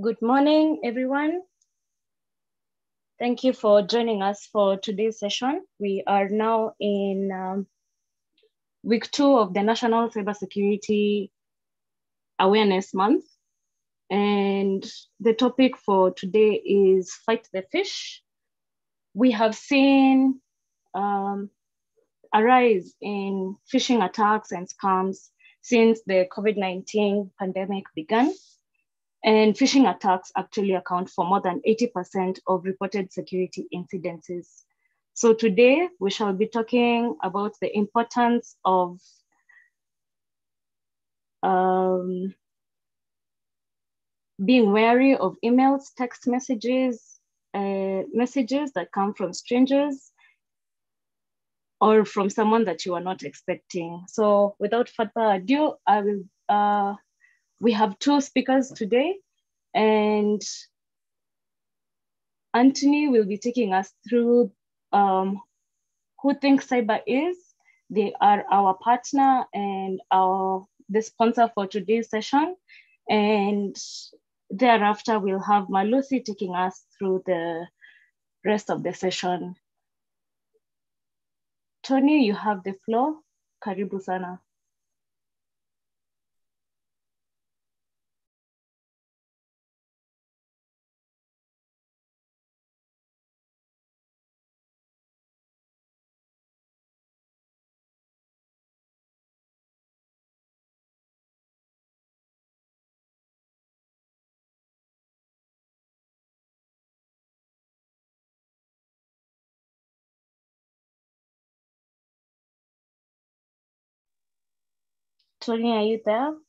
Good morning, everyone. Thank you for joining us for today's session. We are now in um, week two of the National Cybersecurity Awareness Month. And the topic for today is Fight the Phish. We have seen um, a rise in phishing attacks and scams since the COVID-19 pandemic began. And phishing attacks actually account for more than 80% of reported security incidences. So today we shall be talking about the importance of um, being wary of emails, text messages, uh, messages that come from strangers or from someone that you are not expecting. So without further ado, I will uh, we have two speakers today, and Anthony will be taking us through um, who Think Cyber is. They are our partner and our the sponsor for today's session. And thereafter, we'll have Malusi taking us through the rest of the session. Tony, you have the floor. Karibu sana. Tony, are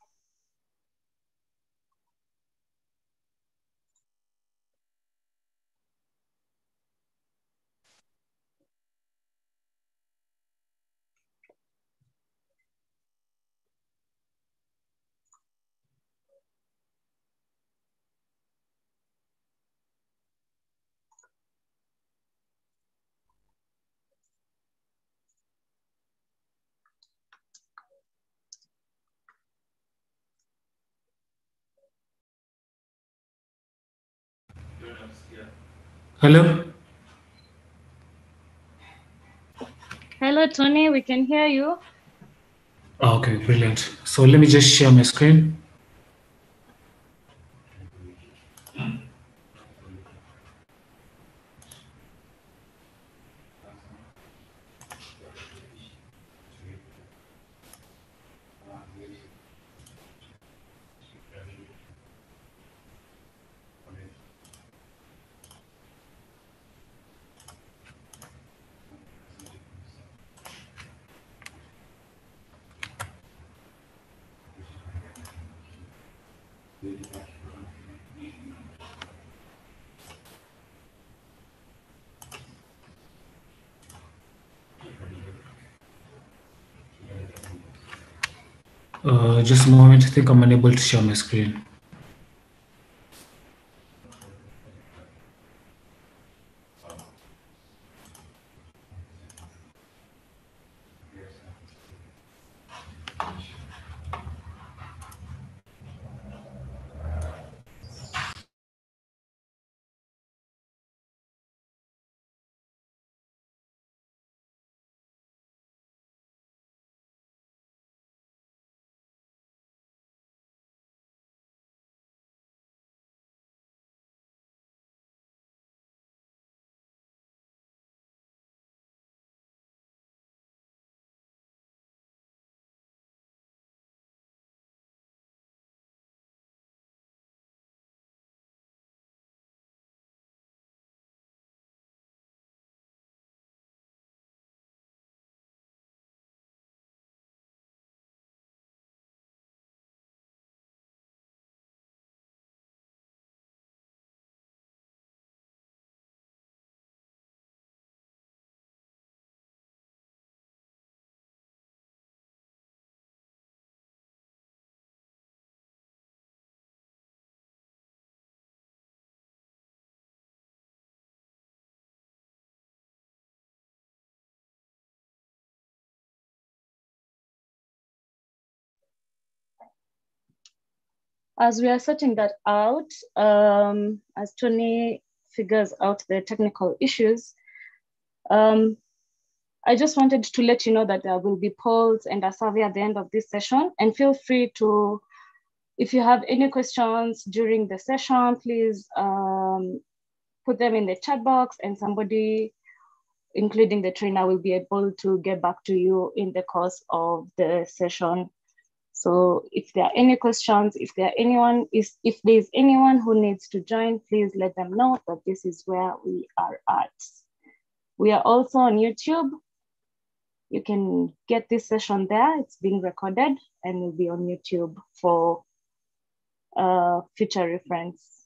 Hello? Hello, Tony, we can hear you. Ah, okay, brilliant. So let me just share my screen. Uh, just a moment, I think I'm unable to share my screen. As we are sorting that out, um, as Tony figures out the technical issues, um, I just wanted to let you know that there will be polls and a survey at the end of this session and feel free to, if you have any questions during the session, please um, put them in the chat box and somebody, including the trainer, will be able to get back to you in the course of the session. So if there are any questions, if there anyone is if there's anyone who needs to join, please let them know that this is where we are at. We are also on YouTube. You can get this session there. It's being recorded and will be on YouTube for uh, future reference.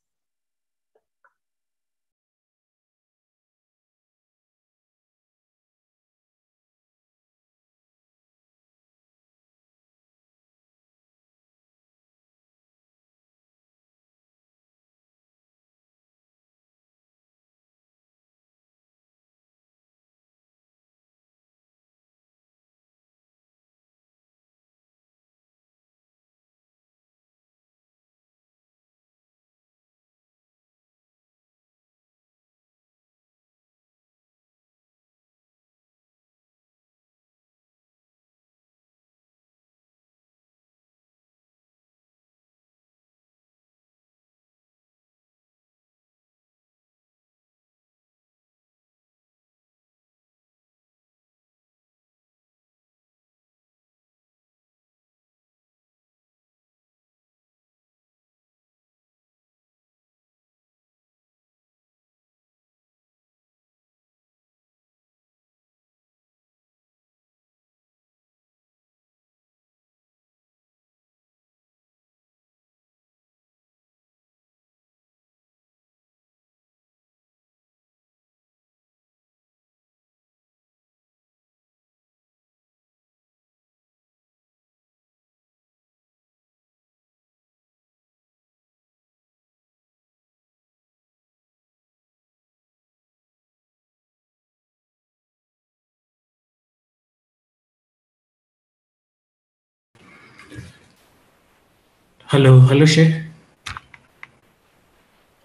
Hello, hello, Shay.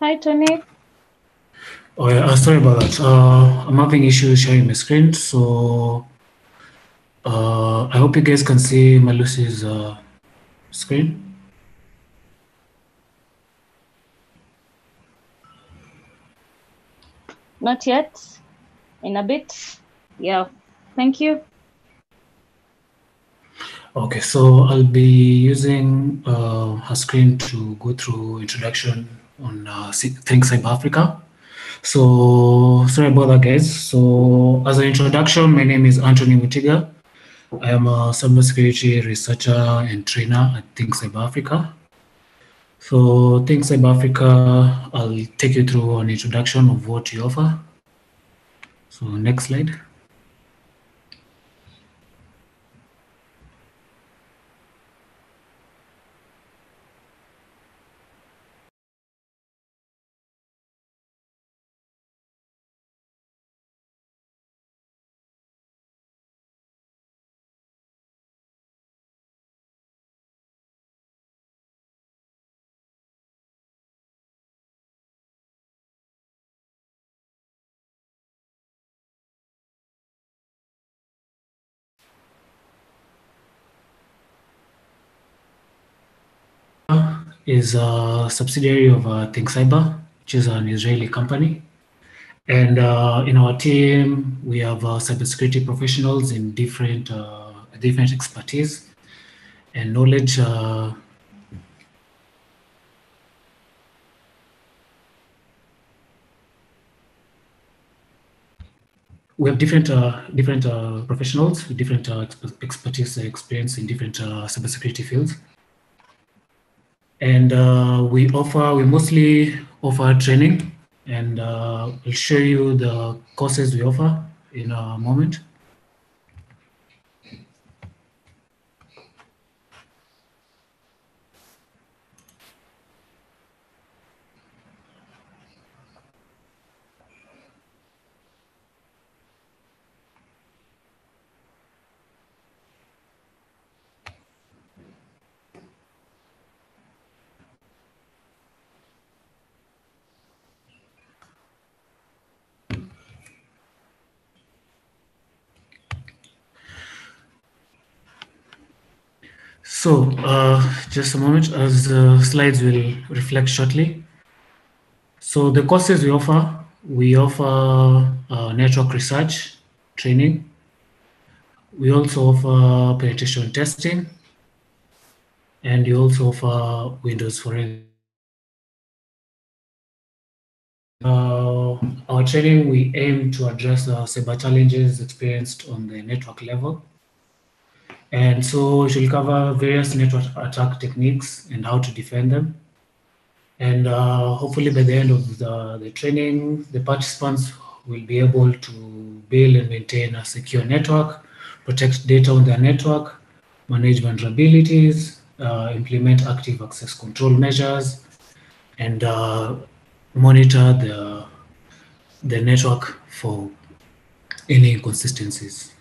Hi, Tony. Oh, yeah, uh, sorry about that. Uh, I'm having issues sharing my screen, so uh, I hope you guys can see Malusi's uh, screen. Not yet. In a bit. Yeah. Thank you. Okay, so I'll be using uh, screen to go through introduction on uh, Think Cyber Africa. So sorry about that, guys. So as an introduction, my name is Anthony Mutiga. I am a cybersecurity researcher and trainer at Think Cyber Africa. So Think Cyber Africa, I'll take you through an introduction of what we offer. So next slide. Is a subsidiary of uh, ThinkCyber, which is an Israeli company. And uh, in our team, we have uh, cybersecurity professionals in different uh, different expertise and knowledge. Uh, we have different uh, different professionals with different expertise experience in different cybersecurity fields and uh, we offer we mostly offer training and uh, I'll show you the courses we offer in a moment. So, uh, just a moment, as the slides will reflect shortly. So the courses we offer, we offer uh, network research training. We also offer penetration testing, and we also offer Windows Forensic. Uh, our training, we aim to address the cyber challenges experienced on the network level. And so will cover various network attack techniques and how to defend them. And uh, hopefully by the end of the, the training, the participants will be able to build and maintain a secure network, protect data on their network, manage vulnerabilities, uh, implement active access control measures, and uh, monitor the, the network for any inconsistencies.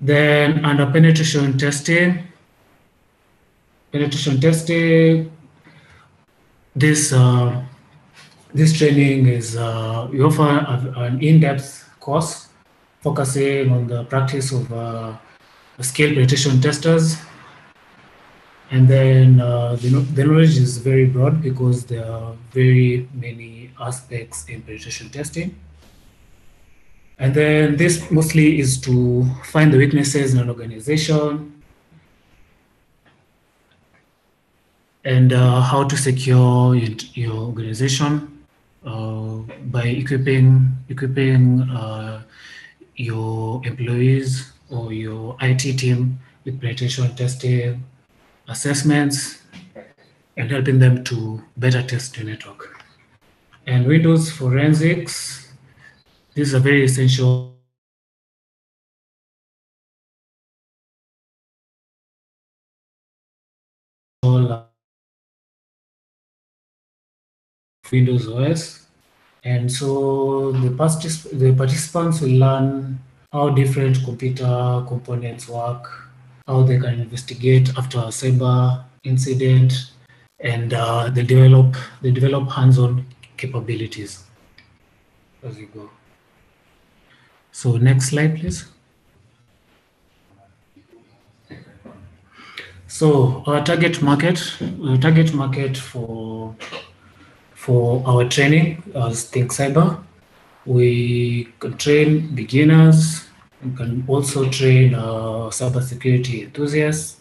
Then under penetration testing, penetration testing, this uh, this training is uh, we offer a, an in-depth course focusing on the practice of uh, scale penetration testers. And then uh, the, the knowledge is very broad because there are very many aspects in penetration testing. And then this mostly is to find the weaknesses in an organization, and uh, how to secure your, your organization uh, by equipping equipping uh, your employees or your IT team with penetration testing, assessments, and helping them to better test your network. And Windows forensics, this is a very essential Windows OS. And so the, particip the participants will learn how different computer components work, how they can investigate after a cyber incident, and uh, they develop they develop hands-on capabilities as you go. So next slide, please. So our target market, our target market for for our training as Think Cyber. We can train beginners, we can also train uh, cybersecurity enthusiasts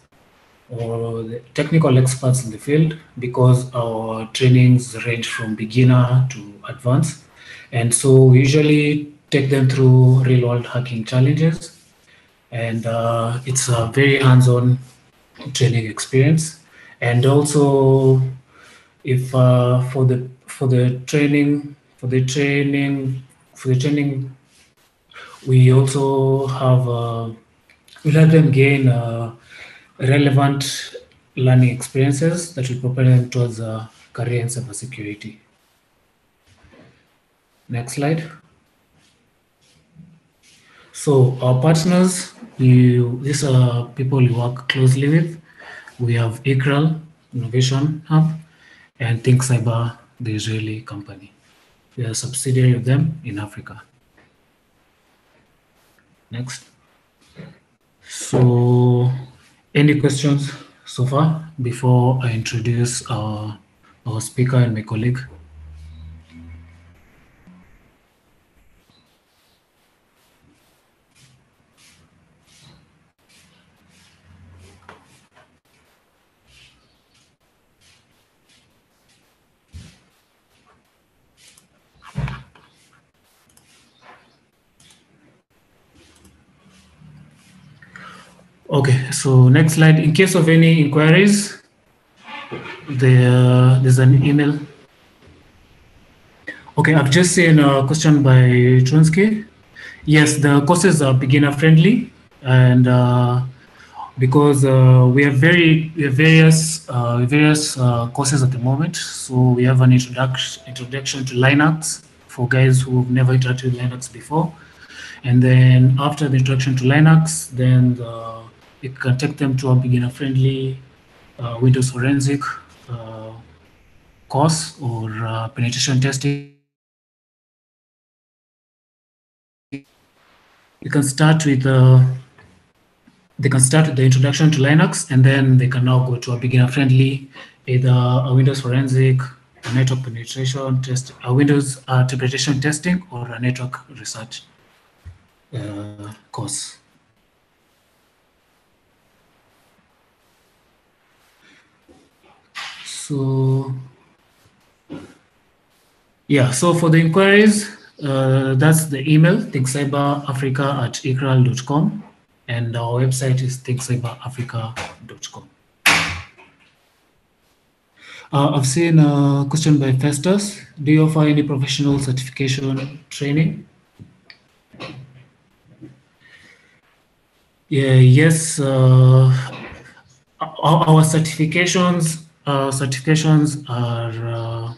or technical experts in the field because our trainings range from beginner to advanced. And so we usually take them through real world hacking challenges. And uh, it's a very hands on training experience. And also if uh, for the for the training for the training for the training we also have uh, we let them gain uh, relevant learning experiences that will prepare them towards a career in cybersecurity. Next slide. So our partners, you, these are people we work closely with. We have eKRAAL Innovation Hub, and Think Cyber, the Israeli company. We are a subsidiary of them in Africa. Next. So, any questions so far before I introduce our, our speaker and my colleague? Okay, so next slide. In case of any inquiries, there, there's an email. Okay, I've just seen a question by Trunsky. Yes, the courses are beginner friendly, and uh, because uh, we have very we have various uh, various uh, courses at the moment. So we have an introduction introduction to Linux for guys who've never interacted with Linux before, and then after the introduction to Linux, then the it can take them to a beginner friendly uh, Windows forensic uh, course or uh, penetration testing. You can start with they can start with the introduction to Linux, and then they can now go to a beginner-friendly, either a Windows forensic, a network penetration test, a Windows interpretation testing, or a network research uh, course. So, yeah, so for the inquiries, uh, that's the email, thinkcyberafrica at ekraal.com, and our website is thinkcyberafrica.com. Uh, I've seen a question by Festus. Do you offer any professional certification training? Yeah, yes. Uh, our, certifications, uh, certifications are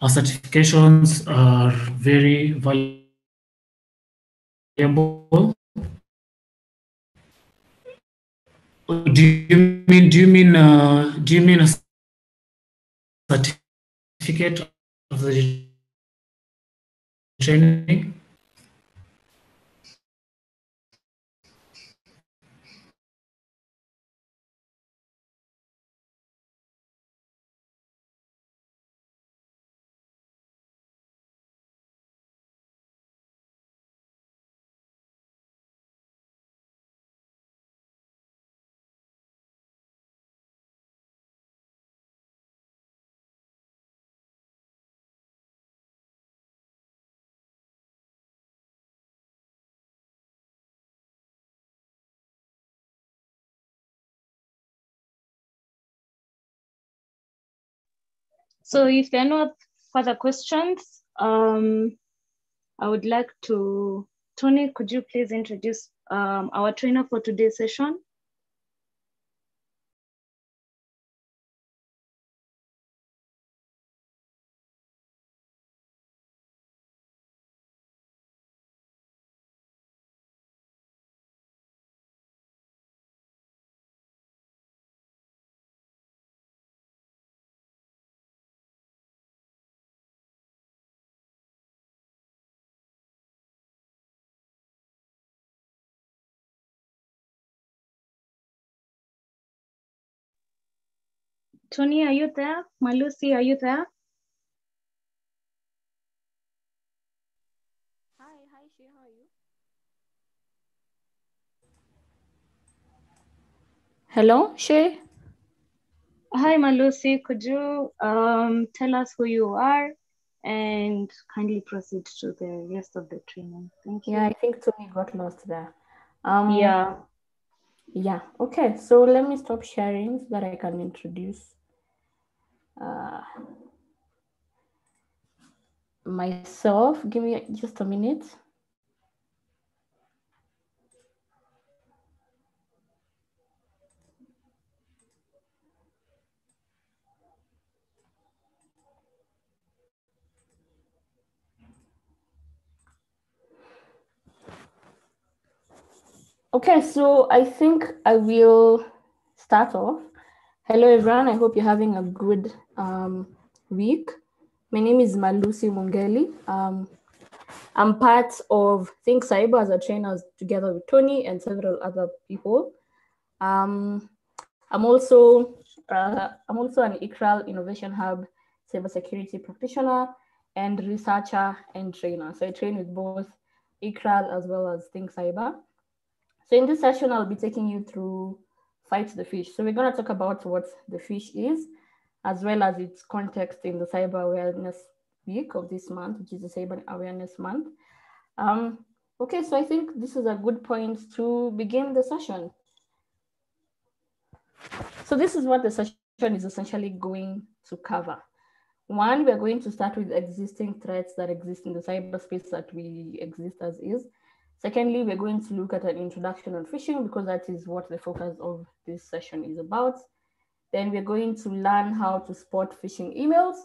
uh, certifications are very valuable. Do you mean? Do you mean? Uh, do you mean a certificate of the training? So if there are no further questions, um, I would like to, Tony, could you please introduce um, our trainer for today's session? Tony, are you there? Malusi, are you there? Hi, hi, Shi, how are you? Hello, she. Hi, Malusi. Could you um, tell us who you are and kindly proceed to the rest of the training? Thank you. Yeah, I think Tony got lost there. Um, yeah. Yeah. Okay. So let me stop sharing so that I can introduce uh, myself. Give me just a minute. Okay, so I think I will start off. Hello, everyone. I hope you're having a good um, week. My name is Malusi Mungeli. Um, I'm part of Think Cyber as a trainer together with Tony and several other people. Um, I'm also uh, I'm also an eKRAAL Innovation Hub cybersecurity practitioner and researcher and trainer. So I train with both eKRAAL as well as Think Cyber. So in this session, I'll be taking you through Fight the Phish. So we're going to talk about what the fish is, as well as its context in the Cyber Awareness Week of this month, which is the Cyber Awareness Month. Um, okay, so I think this is a good point to begin the session. So this is what the session is essentially going to cover. One, we're going to start with existing threats that exist in the cyberspace that we exist as is. Secondly, we're going to look at an introduction on phishing because that is what the focus of this session is about. Then we're going to learn how to spot phishing emails,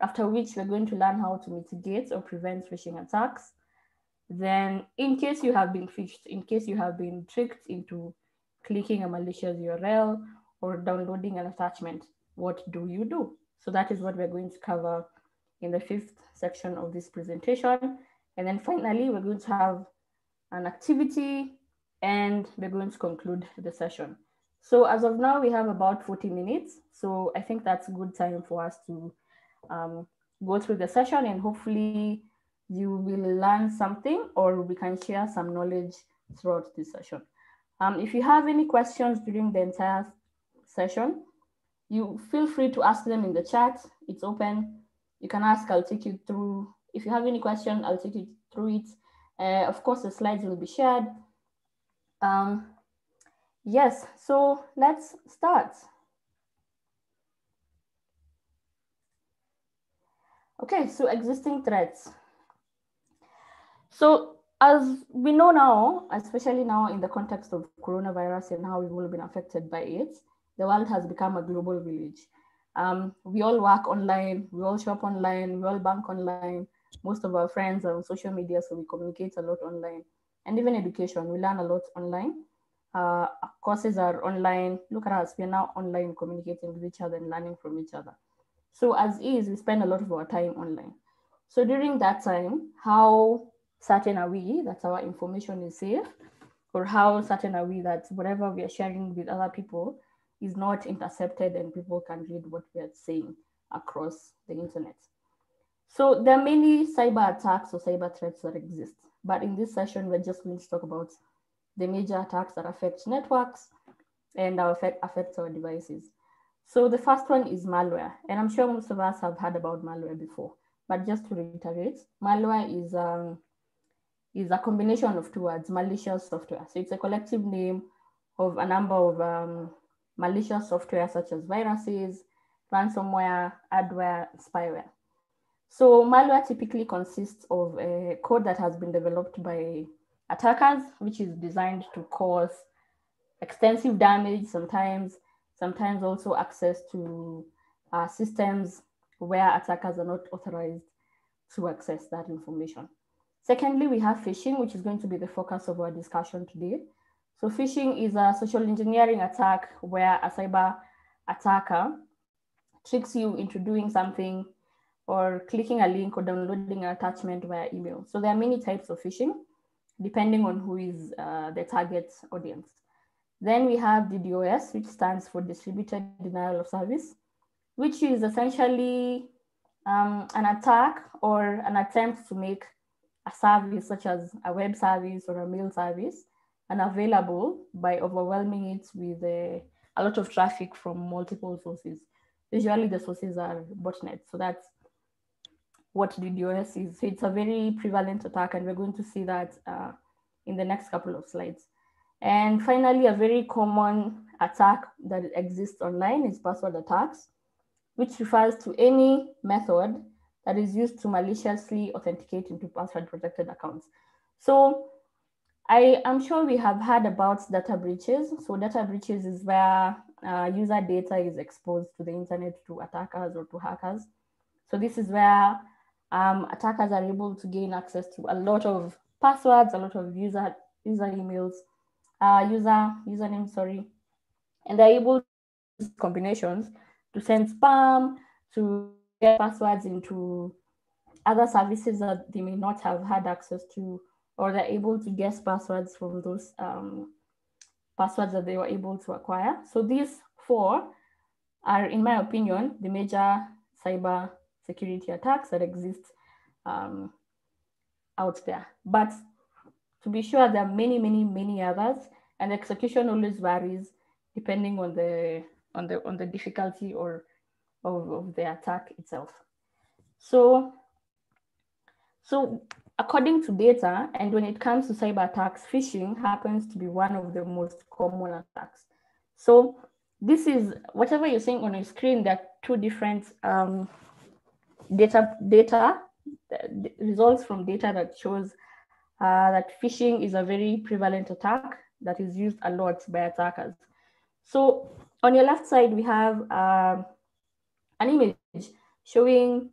after which we're going to learn how to mitigate or prevent phishing attacks. Then in case you have been phished, in case you have been tricked into clicking a malicious URL or downloading an attachment, what do you do? So that is what we're going to cover in the fifth section of this presentation. And then finally, we're going to have an activity and we're going to conclude the session. So as of now, we have about 40 minutes. So I think that's a good time for us to um, go through the session and hopefully you will learn something or we can share some knowledge throughout this session. Um, if you have any questions during the entire session, you feel free to ask them in the chat. It's open. You can ask, I'll take you through. If you have any question, I'll take you through it. Uh, of course, the slides will be shared. Um, yes, so let's start. Okay, so existing threats. So as we know now, especially now in the context of coronavirus and how we've all been affected by it, the world has become a global village. Um, we all work online, we all shop online, we all bank online. Most of our friends are on social media, so we communicate a lot online. And even education, we learn a lot online. Uh, courses are online. Look at us, we're now online communicating with each other and learning from each other. So as is, we spend a lot of our time online. So during that time, how certain are we that our information is safe? Or how certain are we that whatever we are sharing with other people is not intercepted and people can read what we are saying across the internet? So there are many cyber attacks or cyber threats that exist. But in this session, we're just going to talk about the major attacks that affect networks and affect, affect our devices. So the first one is malware. And I'm sure most of us have heard about malware before. But just to reiterate, malware is, um, is a combination of two words, malicious software. So it's a collective name of a number of um, malicious software such as viruses, ransomware, adware, spyware. So malware typically consists of a code that has been developed by attackers, which is designed to cause extensive damage sometimes, sometimes also access to uh, systems where attackers are not authorized to access that information. Secondly, we have phishing, which is going to be the focus of our discussion today. So phishing is a social engineering attack where a cyber attacker tricks you into doing something or clicking a link or downloading an attachment via email. So there are many types of phishing depending on who is uh, the target audience. Then we have DDoS, which stands for Distributed Denial of Service, which is essentially um, an attack or an attempt to make a service such as a web service or a mail service unavailable by overwhelming it with a, a lot of traffic from multiple sources. Usually the sources are botnets. So that's what the DDoS is. So it's a very prevalent attack, and we're going to see that uh, in the next couple of slides. And finally, a very common attack that exists online is password attacks, which refers to any method that is used to maliciously authenticate into password protected accounts. So I am sure we have heard about data breaches. So data breaches is where uh, user data is exposed to the internet to attackers or to hackers. So this is where um, attackers are able to gain access to a lot of passwords, a lot of user user emails, uh, user username, sorry, and they're able to use combinations to send spam, to get passwords into other services that they may not have had access to, or they're able to guess passwords from those um, passwords that they were able to acquire. So these four are, in my opinion, the major cyber security attacks that exist um, out there. But to be sure, there are many, many, many others, and execution always varies depending on the on the on the difficulty or of, of the attack itself. So, so according to data, and when it comes to cyber attacks, phishing happens to be one of the most common attacks. So this is whatever you're seeing on your screen. There are two different um, data data results from data that shows uh, that phishing is a very prevalent attack that is used a lot by attackers. So on your left side, we have uh, an image showing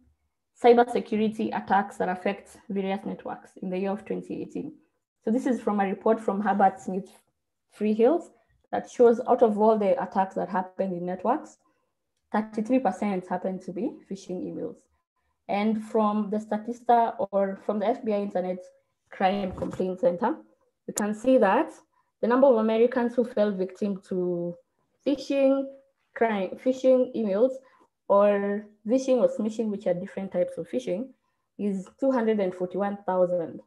cybersecurity attacks that affect various networks in the year of 2018. So this is from a report from Herbert Smith Freehills that shows out of all the attacks that happened in networks, 33% happened to be phishing emails. And from the Statista or from the FBI Internet Crime Complaint Center, we can see that the number of Americans who fell victim to phishing, crime, phishing emails, or phishing or smishing, which are different types of phishing, is 241,000,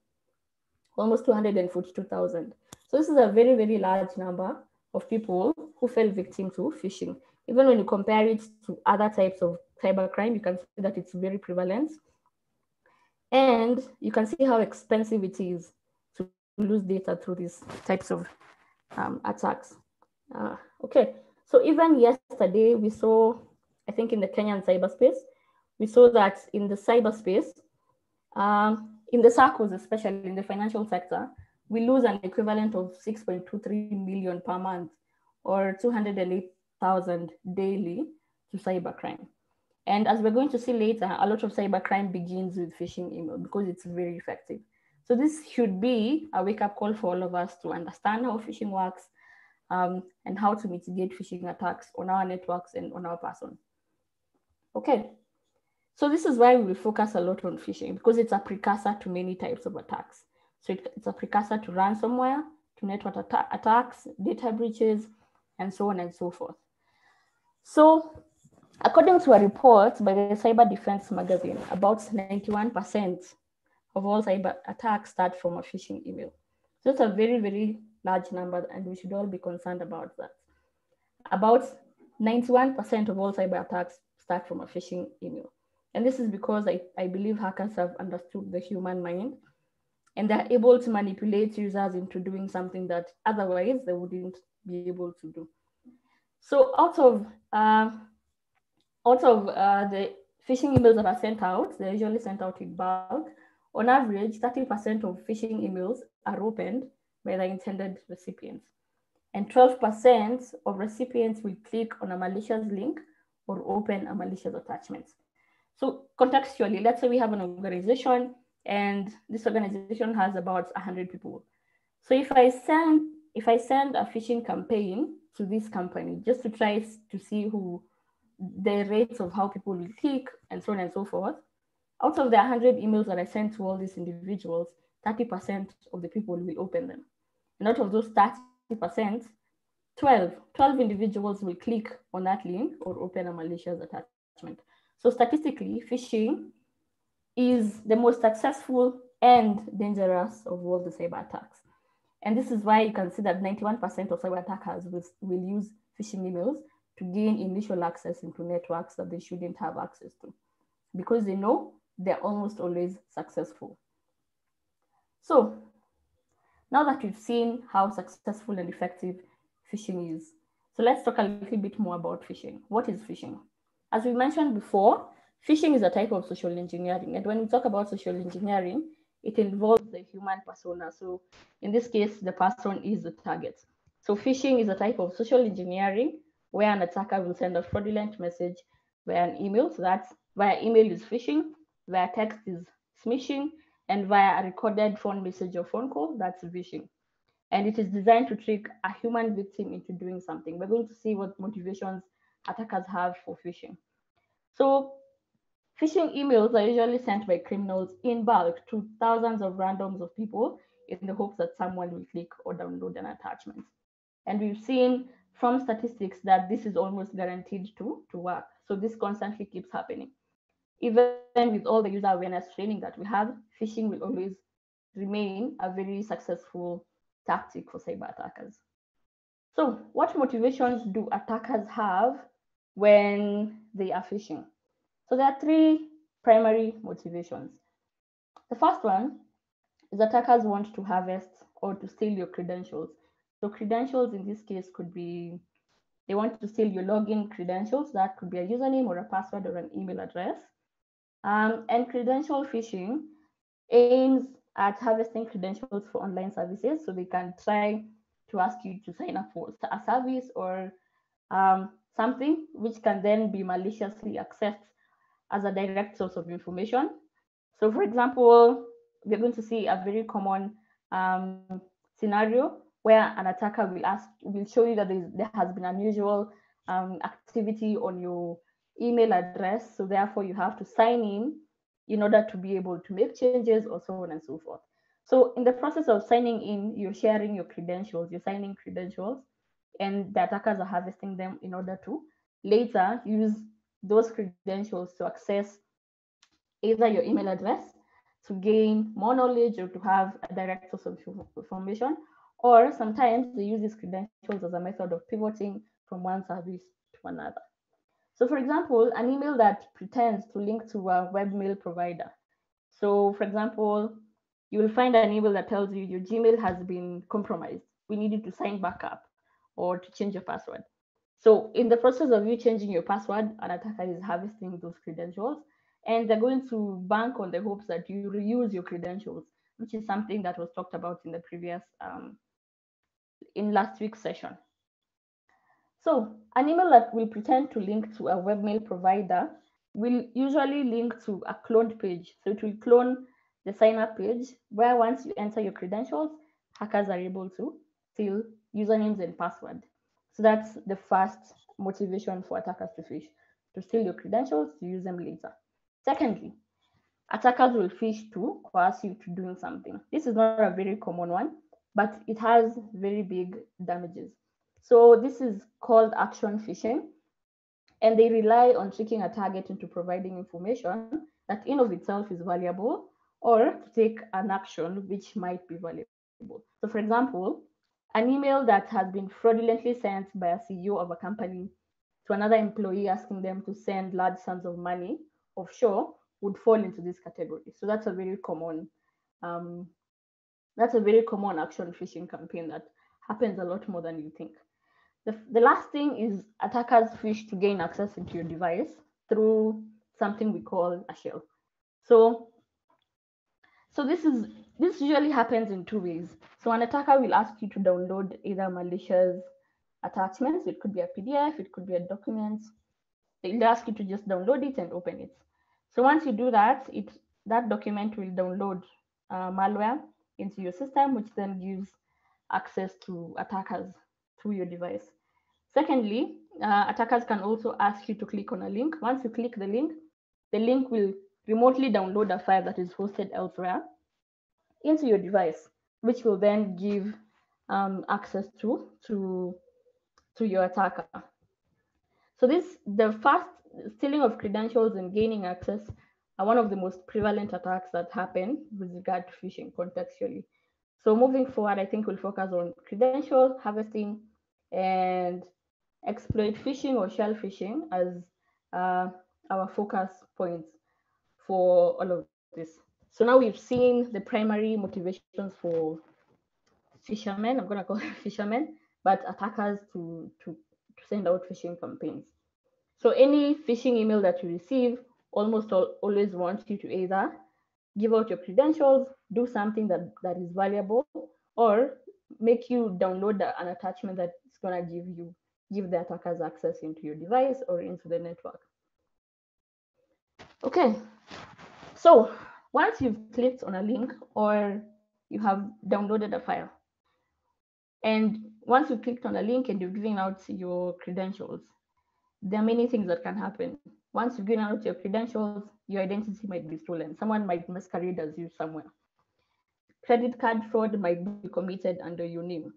almost 242,000. So this is a very, very large number of people who fell victim to phishing. Even when you compare it to other types of cybercrime, you can see that it's very prevalent. And you can see how expensive it is to lose data through these types of um, attacks. Uh, okay, so even yesterday we saw, I think in the Kenyan cyberspace, we saw that in the cyberspace, um, in the circles, especially in the financial sector, we lose an equivalent of 6.23 million per month or 208,000 daily to cybercrime. And as we're going to see later, a lot of cybercrime begins with phishing email because it's very effective. So this should be a wake up call for all of us to understand how phishing works um, and how to mitigate phishing attacks on our networks and on our person. Okay, so this is why we focus a lot on phishing because it's a precursor to many types of attacks. So it, it's a precursor to ransomware, to network atta attacks, data breaches, and so on and so forth. So according to a report by the Cyber Defense Magazine, about 91% of all cyber attacks start from a phishing email. So it's a very, very large number and we should all be concerned about that. About 91% of all cyber attacks start from a phishing email. And this is because I, I believe hackers have understood the human mind and they're able to manipulate users into doing something that otherwise they wouldn't be able to do. So out of uh, of uh, the phishing emails that are sent out, they're usually sent out in bulk. On average, 30% of phishing emails are opened by the intended recipients. And 12% of recipients will click on a malicious link or open a malicious attachment. So contextually, let's say we have an organization and this organization has about 100 people. So if I send if I send a phishing campaign to this company just to try to see who the rates of how people will click and so on and so forth, out of the 100 emails that I sent to all these individuals, 30% of the people will open them. And out of those 30%, 12, 12 individuals will click on that link or open a malicious attachment. So statistically, phishing is the most successful and dangerous of all the cyber attacks. And this is why you can see that 91% of cyber attackers will, will use phishing emails to gain initial access into networks that they shouldn't have access to because they know they're almost always successful. So now that we've seen how successful and effective phishing is, so let's talk a little bit more about phishing. What is phishing? As we mentioned before, Phishing is a type of social engineering. And when we talk about social engineering, it involves the human persona. So in this case, the person is the target. So phishing is a type of social engineering where an attacker will send a fraudulent message via an email. So that's via email is phishing, via text is smishing, and via a recorded phone message or phone call, that's vishing. And it is designed to trick a human victim into doing something. We're going to see what motivations attackers have for phishing. So Phishing emails are usually sent by criminals in bulk to thousands of randoms of people in the hopes that someone will click or download an attachment. And we've seen from statistics that this is almost guaranteed to, to work. So this constantly keeps happening. Even with all the user awareness training that we have, phishing will always remain a very successful tactic for cyber attackers. So what motivations do attackers have when they are phishing? So there are three primary motivations. The first one is attackers want to harvest or to steal your credentials. So credentials in this case could be, they want to steal your login credentials. That could be a username or a password or an email address. Um, and credential phishing aims at harvesting credentials for online services. So they can try to ask you to sign up for a service or um, something which can then be maliciously accessed as a direct source of information. So for example, we're going to see a very common um, scenario where an attacker will ask, will show you that there has been unusual um, activity on your email address. So therefore you have to sign in in order to be able to make changes or so on and so forth. So in the process of signing in, you're sharing your credentials, you're signing credentials, and the attackers are harvesting them in order to later use those credentials to access either your email address to gain more knowledge or to have a direct source of information, or sometimes they use these credentials as a method of pivoting from one service to another. So for example, an email that pretends to link to a webmail provider. So for example, you will find an email that tells you your Gmail has been compromised. We need you to sign back up or to change your password. So in the process of you changing your password, an attacker is harvesting those credentials and they're going to bank on the hopes that you reuse your credentials, which is something that was talked about in the previous, um, in last week's session. So an email that will pretend to link to a webmail provider will usually link to a cloned page. So it will clone the sign up page where once you enter your credentials, hackers are able to steal usernames and password. So that's the first motivation for attackers to phish, to steal your credentials to use them later. Secondly, attackers will phish to coerce you to doing something. This is not a very common one, but it has very big damages. So this is called action phishing, and they rely on tricking a target into providing information that in of itself is valuable or to take an action which might be valuable. So for example, an email that has been fraudulently sent by a CEO of a company to another employee asking them to send large sums of money offshore would fall into this category. So that's a very common, um, that's a very common action phishing campaign that happens a lot more than you think. The, the last thing is attackers phish to gain access into your device through something we call a shell. So, so this is this usually happens in two ways. So an attacker will ask you to download either malicious attachments. It could be a PDF, it could be a document. They'll ask you to just download it and open it. So once you do that, it that document will download uh, malware into your system, which then gives access to attackers through your device. Secondly, uh, attackers can also ask you to click on a link. Once you click the link, the link will remotely download a file that is hosted elsewhere into your device, which will then give um, access to, to, to your attacker. So this, the fast stealing of credentials and gaining access are one of the most prevalent attacks that happen with regard to phishing contextually. So moving forward, I think we'll focus on credential harvesting and exploit phishing or shell phishing as uh, our focus points for all of this. So now we've seen the primary motivations for fishermen, I'm gonna call them fishermen, but attackers to, to, to send out phishing campaigns. So any phishing email that you receive almost all, always wants you to either give out your credentials, do something that, that is valuable, or make you download an attachment that's gonna give you give the attackers access into your device or into the network. Okay, so once you've clicked on a link or you have downloaded a file, and once you've clicked on a link and you're giving out your credentials, there are many things that can happen. Once you've given out your credentials, your identity might be stolen. Someone might masquerade as you somewhere. Credit card fraud might be committed under your name.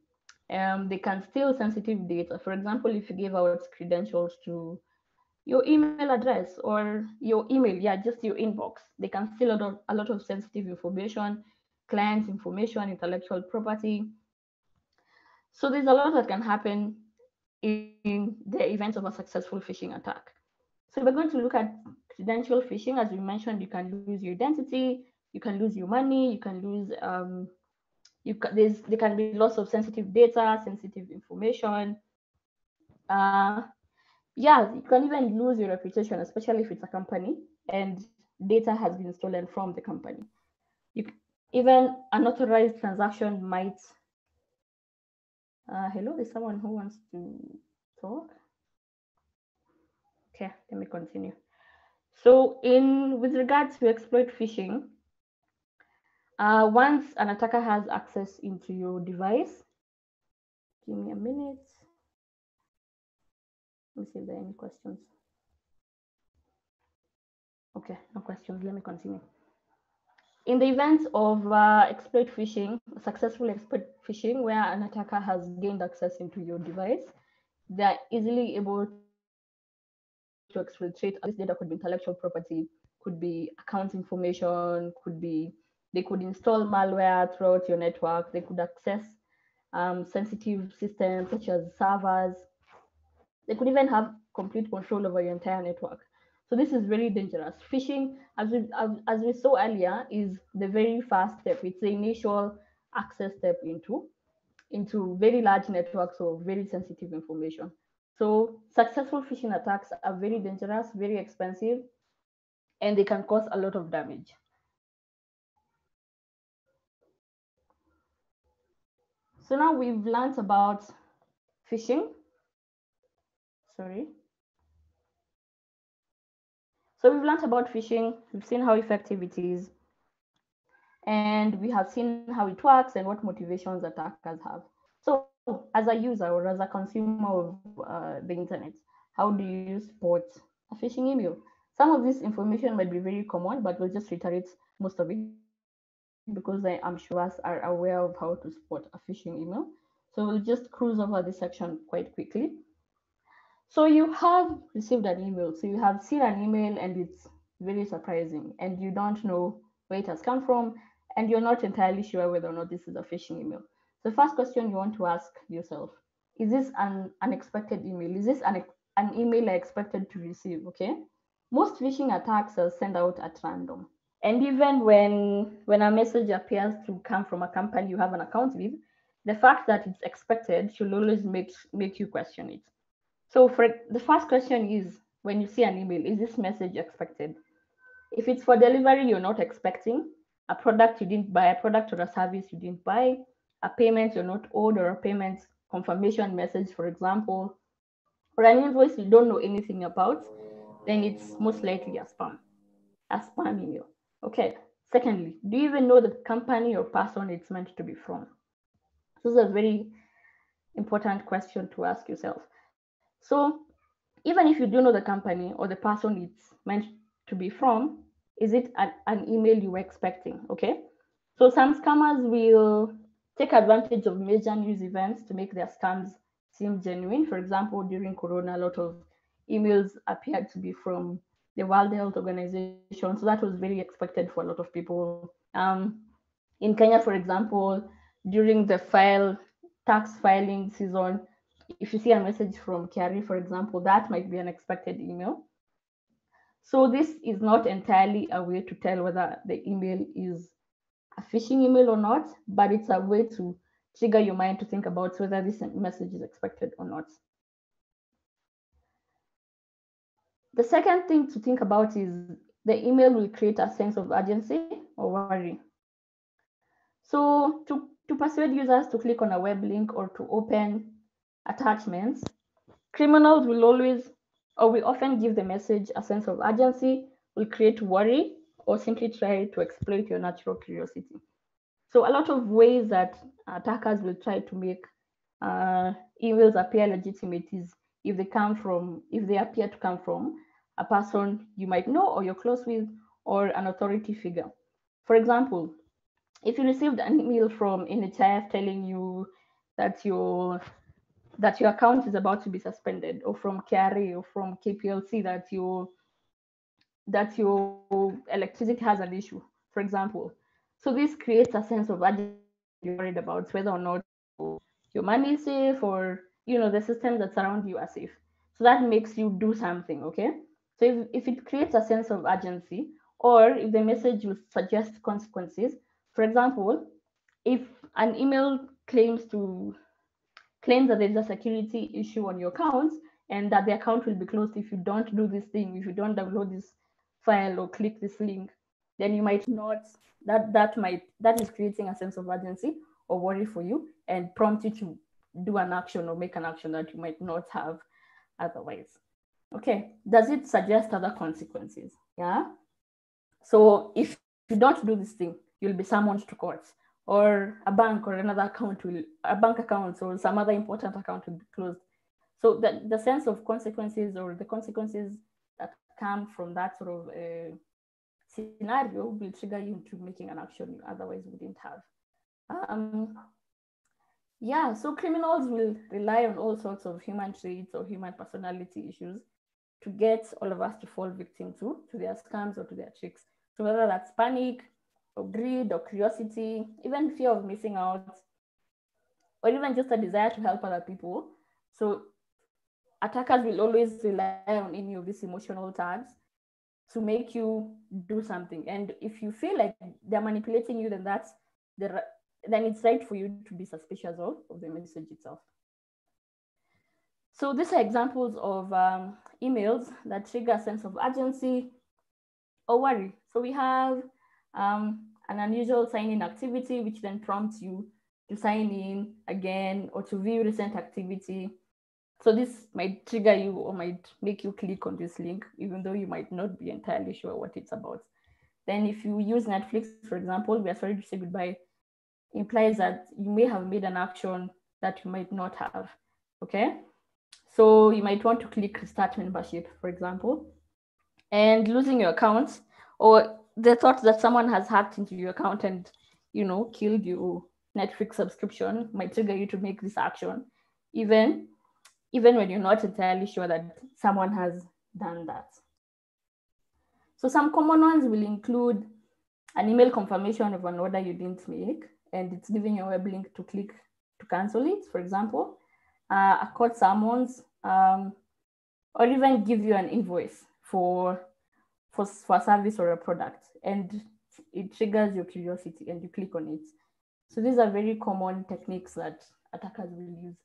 Um, they can steal sensitive data. For example, if you give out credentials to your email address or your email, yeah, just your inbox, they can steal a lot of, a lot of sensitive information, clients' information, intellectual property. So there's a lot that can happen in the event of a successful phishing attack. So we're going to look at credential phishing. As we mentioned, you can lose your identity, you can lose your money, you can lose um, you there's, there can be loss of sensitive data, sensitive information. Uh, yeah, you can even lose your reputation, especially if it's a company and data has been stolen from the company. You, even unauthorized transaction might. Uh, hello, there's someone who wants to talk. Okay, let me continue. So, in with regards to exploit phishing, uh, once an attacker has access into your device, give me a minute. Let me see if there are any questions. Okay, no questions. Let me continue. in the event of uh, exploit phishing, successful exploit phishing, where an attacker has gained access into your device, they're easily able to exfiltrate. This data could be intellectual property, could be account information, could be they could install malware throughout your network. They could access um, sensitive systems such as servers. They could even have complete control over your entire network. So this is very dangerous. Phishing, as we as we saw earlier, is the very first step. It's the initial access step into into very large networks of very sensitive information. So successful phishing attacks are very dangerous, very expensive, and they can cause a lot of damage. So now we've learned about phishing. Sorry. So we've learned about phishing, we've seen how effective it is, and we have seen how it works and what motivations attackers have. So as a user or as a consumer of uh, the internet, how do you spot a phishing email? Some of this information might be very common, but we'll just reiterate most of it because I am sure us are aware of how to spot a phishing email. So we'll just cruise over this section quite quickly. So you have received an email. So you have seen an email and it's very surprising and you don't know where it has come from and you're not entirely sure whether or not this is a phishing email. The first question you want to ask yourself, is this an unexpected email? Is this an, an email I expected to receive, okay? Most phishing attacks are sent out at random. And even when, when a message appears to come from a company you have an account with, the fact that it's expected should always make, make you question it. So for the first question is, when you see an email, is this message expected? If it's for delivery you're not expecting, a product you didn't buy, a product or a service you didn't buy, a payment you're not owed or a payment confirmation message, for example, or an invoice you don't know anything about, then it's most likely a spam, a spam email. Okay. Secondly, do you even know the company or person it's meant to be from? This is a very important question to ask yourself. So even if you do know the company or the person it's meant to be from, is it an, an email you were expecting? Okay. So some scammers will take advantage of major news events to make their scams seem genuine. For example, during Corona, a lot of emails appeared to be from the World Health Organization. So that was very expected for a lot of people. Um, in Kenya, for example, during the file tax filing season, if you see a message from KRA, for example, that might be an expected email. So this is not entirely a way to tell whether the email is phishing email or not, but it's a way to trigger your mind to think about whether this message is expected or not. The second thing to think about is the email will create a sense of urgency or worry. So to, to persuade users to click on a web link or to open attachments, criminals will always or will often give the message a sense of urgency, will create worry, or simply try to exploit your natural curiosity. So a lot of ways that attackers will try to make uh, emails appear legitimate is if they come from, if they appear to come from a person you might know or you're close with or an authority figure. For example, if you received an email from NHIF telling you that your that your account is about to be suspended, or from KRA or from KPLC that your that your electricity has an issue, for example. So this creates a sense of urgency you're worried about whether or not your money is safe or you know the system that surround you are safe. So that makes you do something, okay? So if, if it creates a sense of urgency, or if the message will suggest consequences, for example, if an email claims to claims that there's a security issue on your accounts and that the account will be closed if you don't do this thing, if you don't download this file or click this link, then you might not that that might that is creating a sense of urgency or worry for you and prompt you to do an action or make an action that you might not have otherwise. Okay, does it suggest other consequences? Yeah. So if you don't do this thing, you'll be summoned to court, or a bank or another account will, a bank account or some other important account will be closed. So the, the sense of consequences or the consequences come from that sort of uh, scenario will trigger you into making an action you otherwise wouldn't have. Um, yeah, so criminals will rely on all sorts of human traits or human personality issues to get all of us to fall victim to, to their scams or to their tricks. So whether that's panic or greed or curiosity, even fear of missing out, or even just a desire to help other people. So attackers will always rely on any of these emotional tags to make you do something. And if you feel like they're manipulating you, then that's the then it's right for you to be suspicious of, of the message itself. So these are examples of um, emails that trigger a sense of urgency or worry. So we have um, an unusual sign-in activity, which then prompts you to sign in again or to view recent activity. So this might trigger you or might make you click on this link, even though you might not be entirely sure what it's about. Then if you use Netflix, for example, we are sorry to say goodbye, implies that you may have made an action that you might not have, okay? So you might want to click restart membership, for example, and losing your account or the thought that someone has hacked into your account and, you know, killed your Netflix subscription might trigger you to make this action, even, even when you're not entirely sure that someone has done that. So some common ones will include an email confirmation of an order you didn't make, and it's giving you a web link to click to cancel it, for example, uh, a court summons, um, or even give you an invoice for, for, for a service or a product, and it triggers your curiosity and you click on it. So these are very common techniques that attackers will use.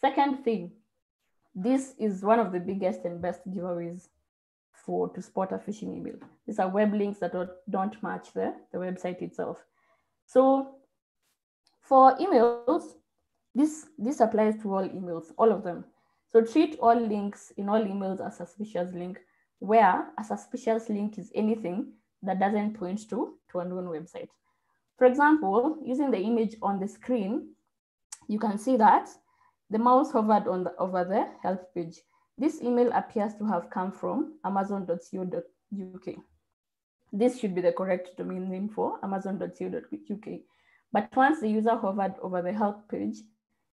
Second thing, this is one of the biggest and best giveaways for to spot a phishing email. These are web links that don't match the, the website itself. So for emails, this, this applies to all emails, all of them. So treat all links in all emails as suspicious link, where a suspicious link is anything that doesn't point to, to a known website. For example, using the image on the screen, you can see that the mouse hovered on the, over the help page. This email appears to have come from amazon.co.uk. This should be the correct domain name for amazon.co.uk. But once the user hovered over the help page,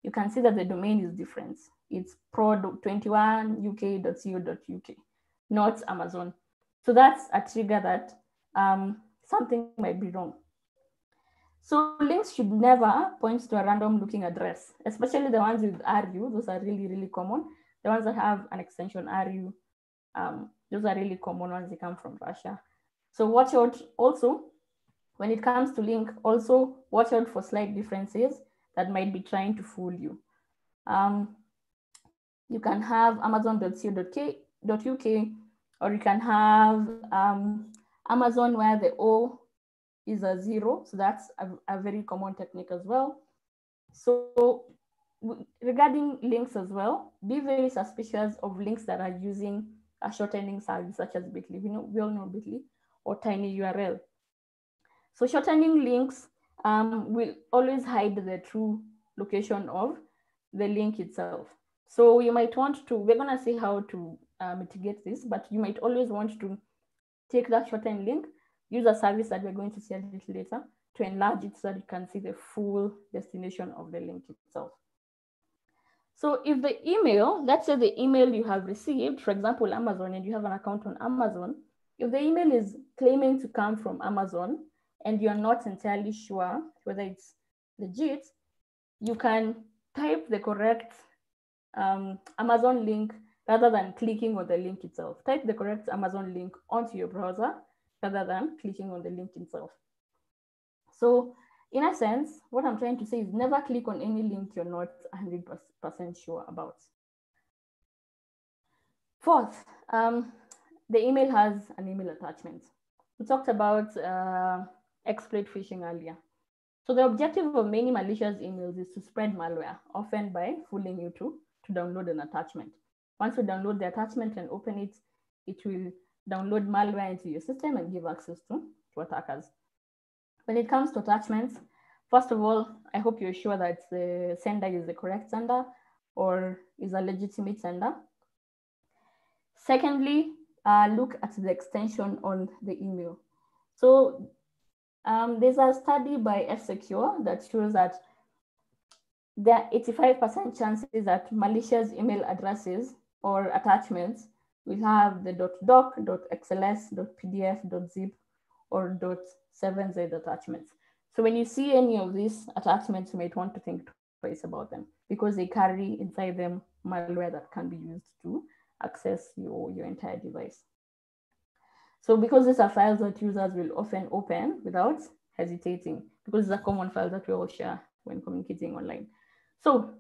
you can see that the domain is different. It's pro21uk.co.uk, not Amazon. So that's a trigger that um, something might be wrong. So links should never point to a random looking address, especially the ones with RU. Those are really, really common. The ones that have an extension RU, um, those are really common ones. They come from Russia. So watch out also when it comes to link, also watch out for slight differences that might be trying to fool you. Um, you can have amazon.co.uk or you can have um, Amazon where the O is a zero. So that's a, a very common technique as well. So regarding links as well, be very suspicious of links that are using a shortening service such as Bitly. We, know, we all know Bitly or tiny URL. So shortening links um, will always hide the true location of the link itself. So you might want to, we're gonna see how to uh, mitigate this, but you might always want to take that shortened link, use a service that we're going to see a little later to enlarge it so that you can see the full destination of the link itself. So if the email, let's say the email you have received, for example, Amazon, and you have an account on Amazon, if the email is claiming to come from Amazon, and you're not entirely sure whether it's legit, you can type the correct um, Amazon link rather than clicking on the link itself. Type the correct Amazon link onto your browser rather than clicking on the link itself. So in a sense, what I'm trying to say is never click on any link you're not 100% sure about. Fourth, um, the email has an email attachment. We talked about uh, exploit phishing earlier. So the objective of many malicious emails is to spread malware, often by fooling you to, to download an attachment. Once you download the attachment and open it, it will download malware into your system and give access to, to attackers. When it comes to attachments, first of all, I hope you're sure that the sender is the correct sender or is a legitimate sender. Secondly, uh, look at the extension on the email. So um, there's a study by F-Secure that shows that there are 85% chances that malicious email addresses or attachments will have the .doc, .xls, .pdf, .zip, or .7z attachments. So when you see any of these attachments, you might want to think twice about them because they carry inside them malware that can be used to access your, your entire device. So because these are files that users will often open without hesitating, because it's a common file that we all share when communicating online. So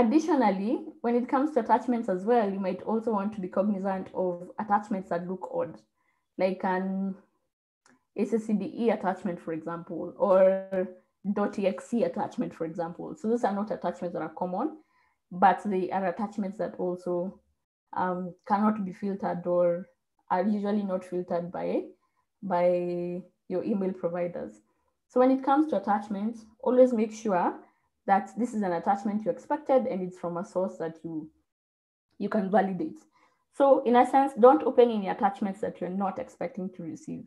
additionally, when it comes to attachments as well, you might also want to be cognizant of attachments that look odd, like an SSCDE attachment, for example, or .exe attachment, for example. So those are not attachments that are common, but they are attachments that also um, cannot be filtered or are usually not filtered by, by your email providers. So when it comes to attachments, always make sure that this is an attachment you expected and it's from a source that you, you can validate. So in a sense, don't open any attachments that you're not expecting to receive.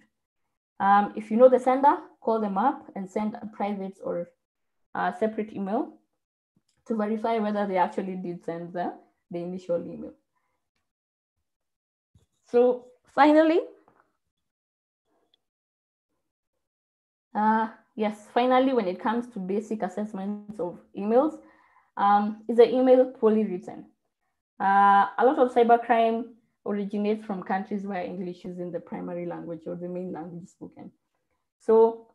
Um, if you know the sender, call them up and send a private or a separate email to verify whether they actually did send the, the initial email. So finally, uh, yes, finally, when it comes to basic assessments of emails, um, is the email poorly written? Uh, a lot of cybercrime originates from countries where English is in the primary language or the main language spoken. So,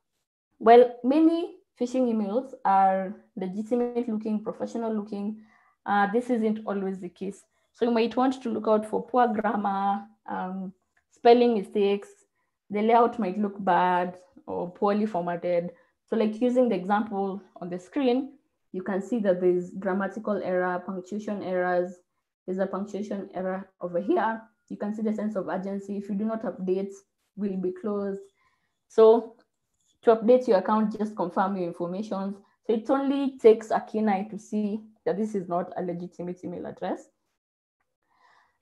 well, many phishing emails are legitimate looking, professional looking. Uh, this isn't always the case. So you might want to look out for poor grammar, um, spelling mistakes, the layout might look bad or poorly formatted. So like using the example on the screen, you can see that there's grammatical error, punctuation errors, there's a punctuation error over here. You can see the sense of urgency. If you do not update, will be closed. So to update your account, just confirm your information. So it only takes a keen eye to see that this is not a legitimate email address.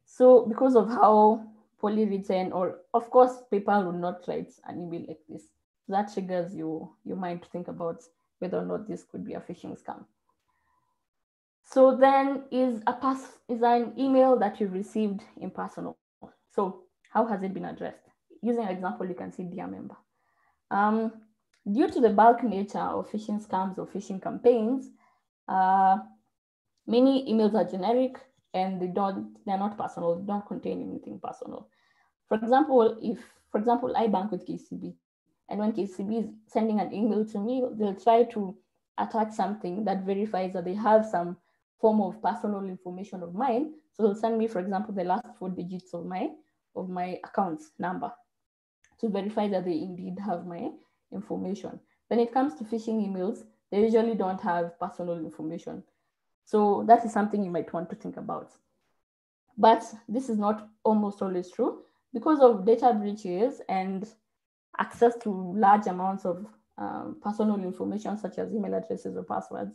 So because of how poorly written, or of course, PayPal will not write an email like this. That triggers you, your mind to think about whether or not this could be a phishing scam. So then is a pass is an email that you received impersonal. So how has it been addressed? Using an example, you can see dear member. Um, due to the bulk nature of phishing scams or phishing campaigns, uh, many emails are generic and they don't, they're not personal, don't contain anything personal. For example, if, for example, I bank with KCB, and when KCB is sending an email to me, they'll try to attach something that verifies that they have some form of personal information of mine. So they'll send me, for example, the last four digits of my of my account number to verify that they indeed have my information. When it comes to phishing emails, they usually don't have personal information. So that is something you might want to think about. But this is not almost always true because of data breaches and access to large amounts of um, personal information such as email addresses or passwords.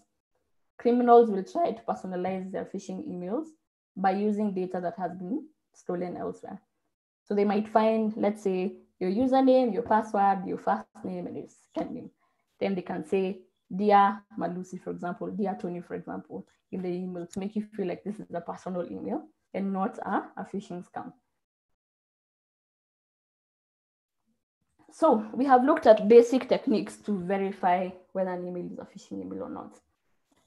Criminals will try to personalize their phishing emails by using data that has been stolen elsewhere. So they might find, let's say, your username, your password, your first name, and your second name. Then they can say, Dear Malusi, for example, Dear Tony, for example, in the email to make you feel like this is a personal email and not a, a phishing scam. So we have looked at basic techniques to verify whether an email is a phishing email or not.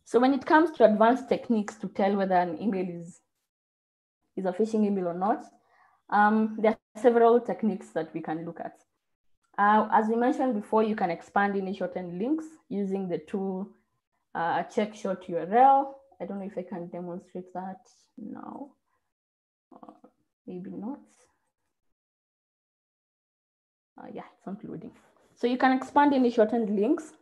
So when it comes to advanced techniques to tell whether an email is, is a phishing email or not, um, there are several techniques that we can look at. Uh, as we mentioned before, you can expand any shortened links using the tool uh, check short URL. I don't know if I can demonstrate that now. Uh, maybe not. Uh, yeah, it's not loading. So you can expand any shortened links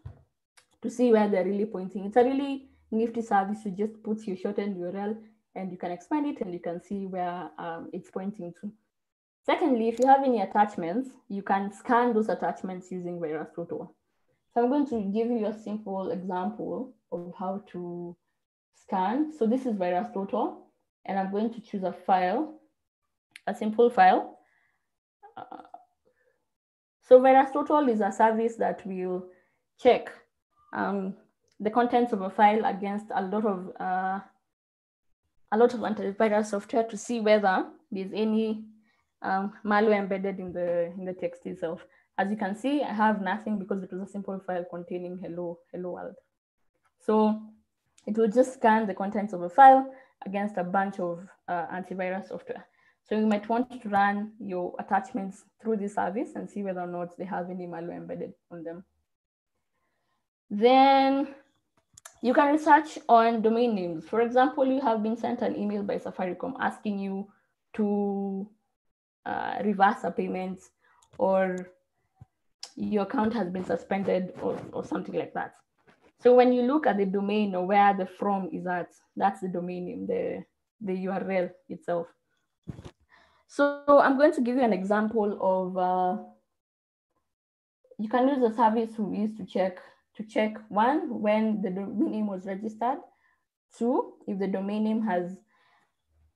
to see where they're really pointing. It's a really nifty service. You just put your shortened URL and you can expand it and you can see where um, it's pointing to. Secondly, if you have any attachments, you can scan those attachments using VirusTotal. So I'm going to give you a simple example of how to scan. So this is VirusTotal, and I'm going to choose a file, a simple file. Uh, So VirusTotal is a service that will check um, the contents of a file against a lot of uh, a lot of antivirus software to see whether there's any um, malware embedded in the in the text itself. As you can see, I have nothing because it was a simple file containing hello hello world. So it will just scan the contents of a file against a bunch of uh, antivirus software. So you might want to run your attachments through this service and see whether or not they have any malware embedded on them. Then you can research on domain names. For example, you have been sent an email by Safaricom asking you to uh, reverse a payment or your account has been suspended or, or something like that. So when you look at the domain or where the from is at, that's the domain name, the, the URL itself. So I'm going to give you an example of, uh, you can use a service we to check, to check one, when the domain name was registered, two, if the domain name has,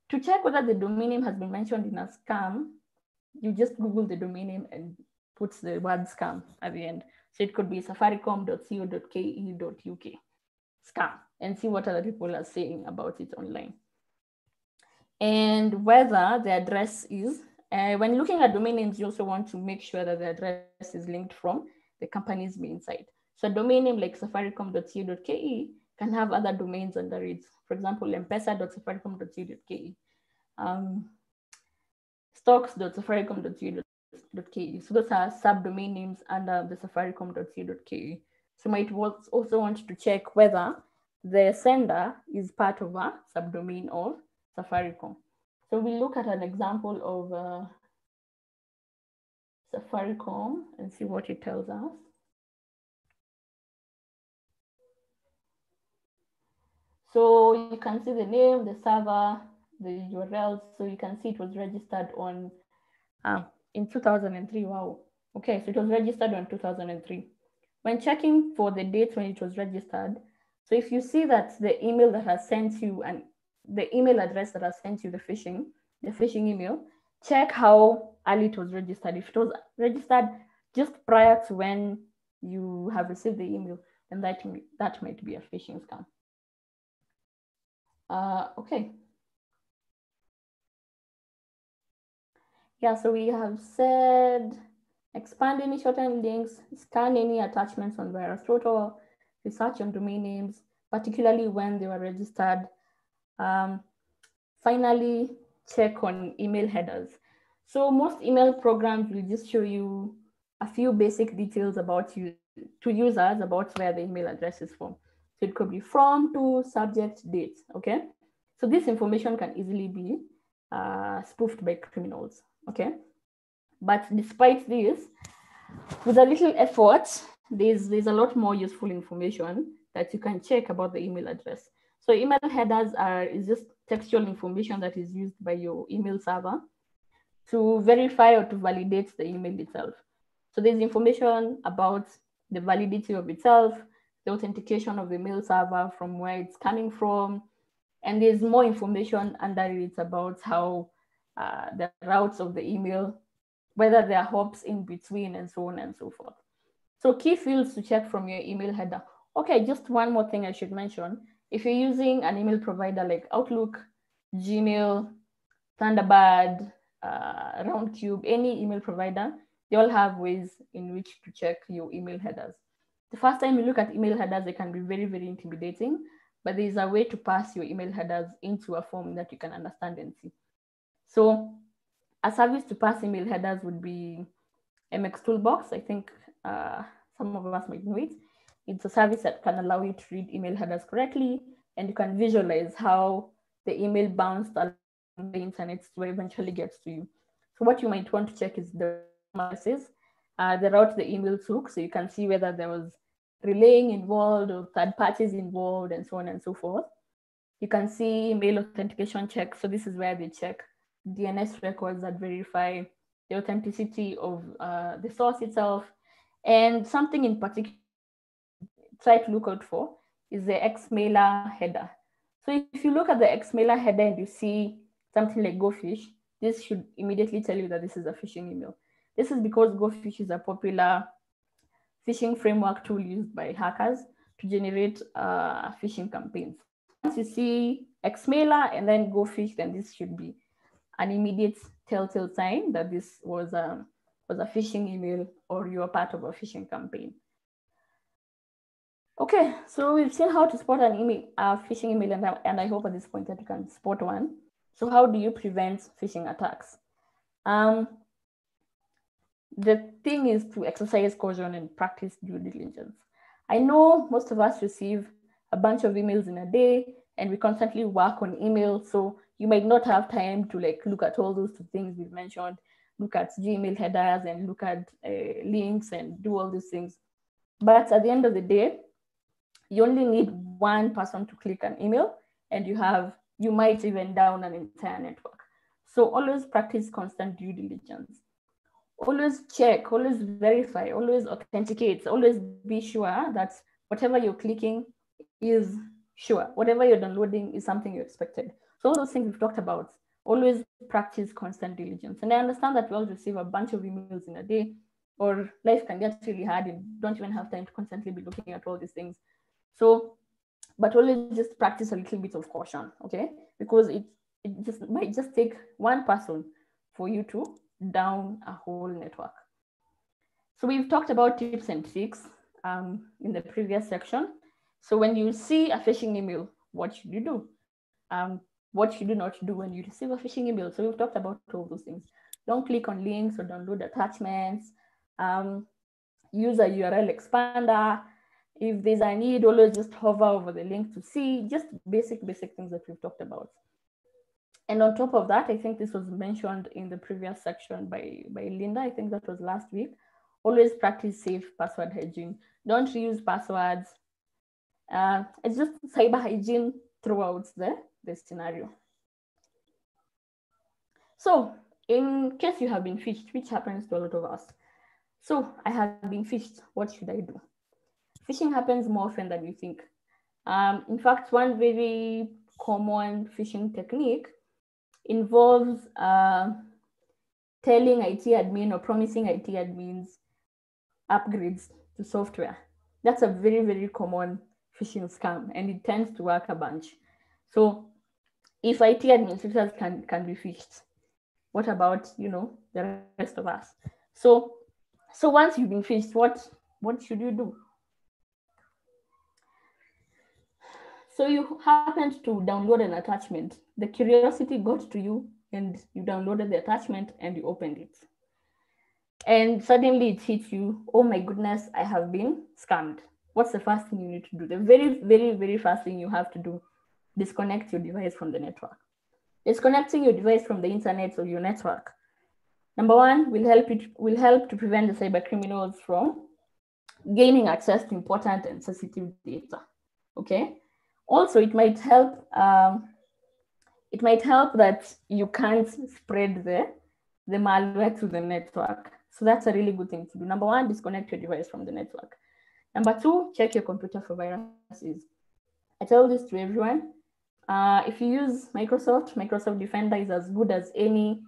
to check whether the domain name has been mentioned in a scam, you just Google the domain name and puts the word scam at the end. So it could be safaricom.co.ke.uk scam and see what other people are saying about it online. And whether the address is, uh, when looking at domain names, you also want to make sure that the address is linked from the company's main site. So a domain name like safaricom.co.ke can have other domains under it. For example, mpesa.safaricom.co.ke, um, stocks.safaricom.co.ke, so those are subdomain names under the safaricom.co.ke. So might also want to check whether the sender is part of a subdomain of Safaricom. So we look at an example of uh, Safaricom and see what it tells us. So you can see the name, the server, the URL. So you can see it was registered on uh, in 2003. Wow. Okay, so it was registered on 2003. When checking for the date when it was registered, so if you see that the email that has sent you and the email address that I sent you the phishing, the phishing email, check how early it was registered. If it was registered just prior to when you have received the email, then that, that might be a phishing scam. Uh, okay. Yeah, so we have said expand any short-term links, scan any attachments on VirusTotal, research on domain names, particularly when they were registered. Um, finally, check on email headers. So most email programs will just show you a few basic details about you to users about where the email address is from. So it could be from to subject date, okay? So this information can easily be uh, spoofed by criminals okay? But despite this, with a little effort, there's, there's a lot more useful information that you can check about the email address. So email headers are just textual information that is used by your email server to verify or to validate the email itself. So there's information about the validity of itself, the authentication of the mail server from where it's coming from, and there's more information under it about how uh, the routes of the email, whether there are hops in between and so on and so forth. So key fields to check from your email header. Okay, just one more thing I should mention. If you're using an email provider like Outlook, Gmail, Thunderbird, uh, Roundcube, any email provider, they all have ways in which to check your email headers. The first time you look at email headers, they can be very, very intimidating, but there is a way to pass your email headers into a form that you can understand and see. So a service to pass email headers would be MX Toolbox. I think uh, some of us might know it. It's a service that can allow you to read email headers correctly, and you can visualize how the email bounced along the internet to eventually gets to you. So what you might want to check is the analysis, uh, the route the email took, so you can see whether there was relaying involved or third parties involved and so on and so forth. You can see email authentication check. So this is where they check DNS records that verify the authenticity of uh, the source itself. And something in particular, try to look out for is the Xmailer header. So if you look at the Xmailer header and you see something like Gophish, this should immediately tell you that this is a phishing email. This is because Gophish is a popular phishing framework tool used by hackers to generate uh, phishing campaigns. Once you see Xmailer and then Gophish, then this should be an immediate telltale sign that this was a, was a phishing email or you are part of a phishing campaign. Okay, so we've seen how to spot an email, a phishing email, and I, and I hope at this point that you can spot one. So how do you prevent phishing attacks? Um, the thing is to exercise caution and practice due diligence. I know most of us receive a bunch of emails in a day and we constantly work on email. So you might not have time to like look at all those things we've mentioned, look at Gmail headers and look at uh, links and do all these things. But at the end of the day, you only need one person to click an email and you have, you might even down an entire network. So always practice constant due diligence. Always check, always verify, always authenticate, always be sure that whatever you're clicking is sure. Whatever you're downloading is something you expected. So all those things we've talked about, always practice constant diligence. And I understand that we all receive a bunch of emails in a day, or life can get really hard and don't even have time to constantly be looking at all these things. So, but always just practice a little bit of caution, okay? Because it, it just might just take one person for you to down a whole network. So we've talked about tips and tricks um, in the previous section. So when you see a phishing email, what should you do? Um, what should you not do when you receive a phishing email? So we've talked about all those things. Don't click on links or download attachments. Um, use a URL expander. If there's a need, always just hover over the link to see just basic, basic things that we've talked about. And on top of that, I think this was mentioned in the previous section by, by Linda. I think that was last week. Always practice safe password hygiene. Don't reuse passwords. Uh, it's just cyber hygiene throughout the, the scenario. So in case you have been phished, which happens to a lot of us. So I have been phished, what should I do? Phishing happens more often than you think. Um, in fact, one very common phishing technique involves uh, telling IT admin or promising IT admins upgrades to software. That's a very, very common phishing scam and it tends to work a bunch. So if IT administrators can, can be phished, what about, you know, the rest of us? So, so once you've been phished, what, what should you do? So you happened to download an attachment. The curiosity got to you and you downloaded the attachment and you opened it. And suddenly it hits you, oh my goodness, I have been scammed. What's the first thing you need to do? The very, very, very first thing you have to do, disconnect your device from the network. Disconnecting your device from the internet or your network. Number one will help it will help to prevent the cyber criminals from gaining access to important and sensitive data. Okay. Also, it might help. Um, it might help that you can't spread the the malware to the network. So that's a really good thing to do. Number one, disconnect your device from the network. Number two, check your computer for viruses. I tell this to everyone. Uh, if you use Microsoft, Microsoft Defender is as good as any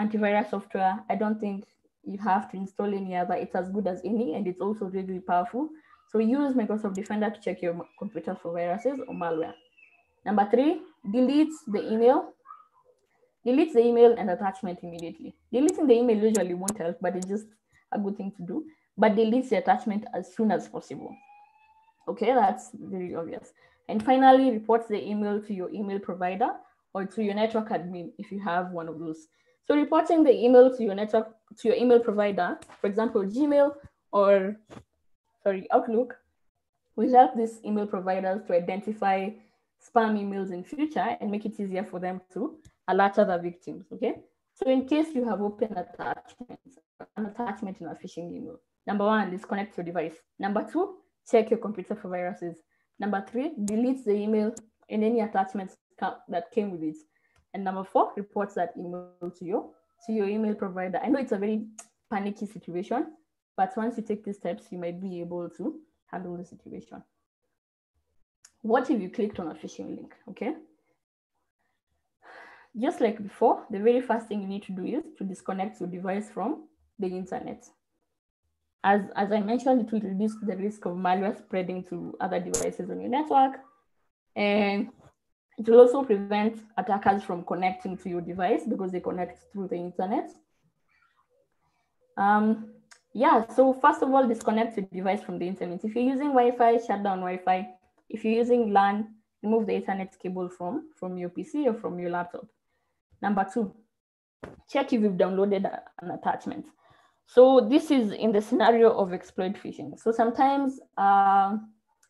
antivirus software. I don't think you have to install any other. It's as good as any, and it's also really powerful. So use Microsoft Defender to check your computer for viruses or malware. Number three, delete the email. Delete the email and attachment immediately. Deleting the email usually won't help, but it's just a good thing to do. But delete the attachment as soon as possible. Okay, that's very obvious. And finally, report the email to your email provider or to your network admin if you have one of those. So reporting the email to your network, to your email provider, for example, Gmail or sorry, Outlook, will help these email providers to identify spam emails in future and make it easier for them to alert other victims, okay? So in case you have open attachments, an attachment in a phishing email, number one, disconnect your device. Number two, check your computer for viruses. Number three, delete the email and any attachments that came with it. And number four, report that email to your, to your email provider. I know it's a very panicky situation, but once you take these steps, you might be able to handle the situation. What if you clicked on a phishing link, okay? Just like before, the very first thing you need to do is to disconnect your device from the internet. As, as I mentioned, it will reduce the risk of malware spreading to other devices on your network. And it will also prevent attackers from connecting to your device because they connect through the internet. Um, yeah, so first of all, disconnect your device from the internet. If you're using Wi-Fi, shut down Wi-Fi. If you're using LAN, remove the Ethernet cable from, from your PC or from your laptop. Number two, check if you've downloaded an attachment. So this is in the scenario of exploit phishing. So sometimes uh,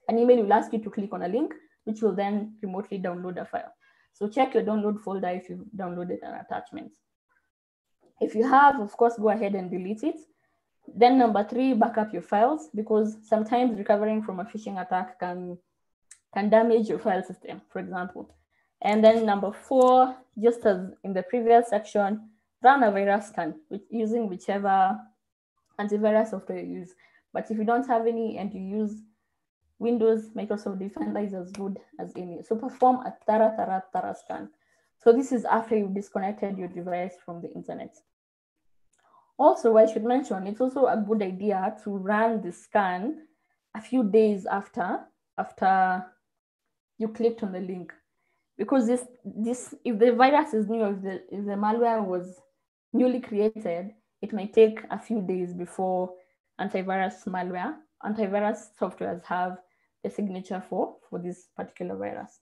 an email will ask you to click on a link, which will then remotely download a file. So check your download folder if you've downloaded an attachment. If you have, of course, go ahead and delete it. Then number three, back up your files because sometimes recovering from a phishing attack can, can damage your file system, for example. And then number four, just as in the previous section, run a virus scan with using whichever antivirus software you use. But if you don't have any and you use Windows, Microsoft Defender is as good as any. So perform a thorough, thorough, thorough scan. So this is after you've disconnected your device from the internet. Also, I should mention, it's also a good idea to run the scan a few days after, after you clicked on the link. Because this, this if the virus is new, if the, if the malware was newly created, it might take a few days before antivirus malware, antivirus softwares have a signature for, for this particular virus.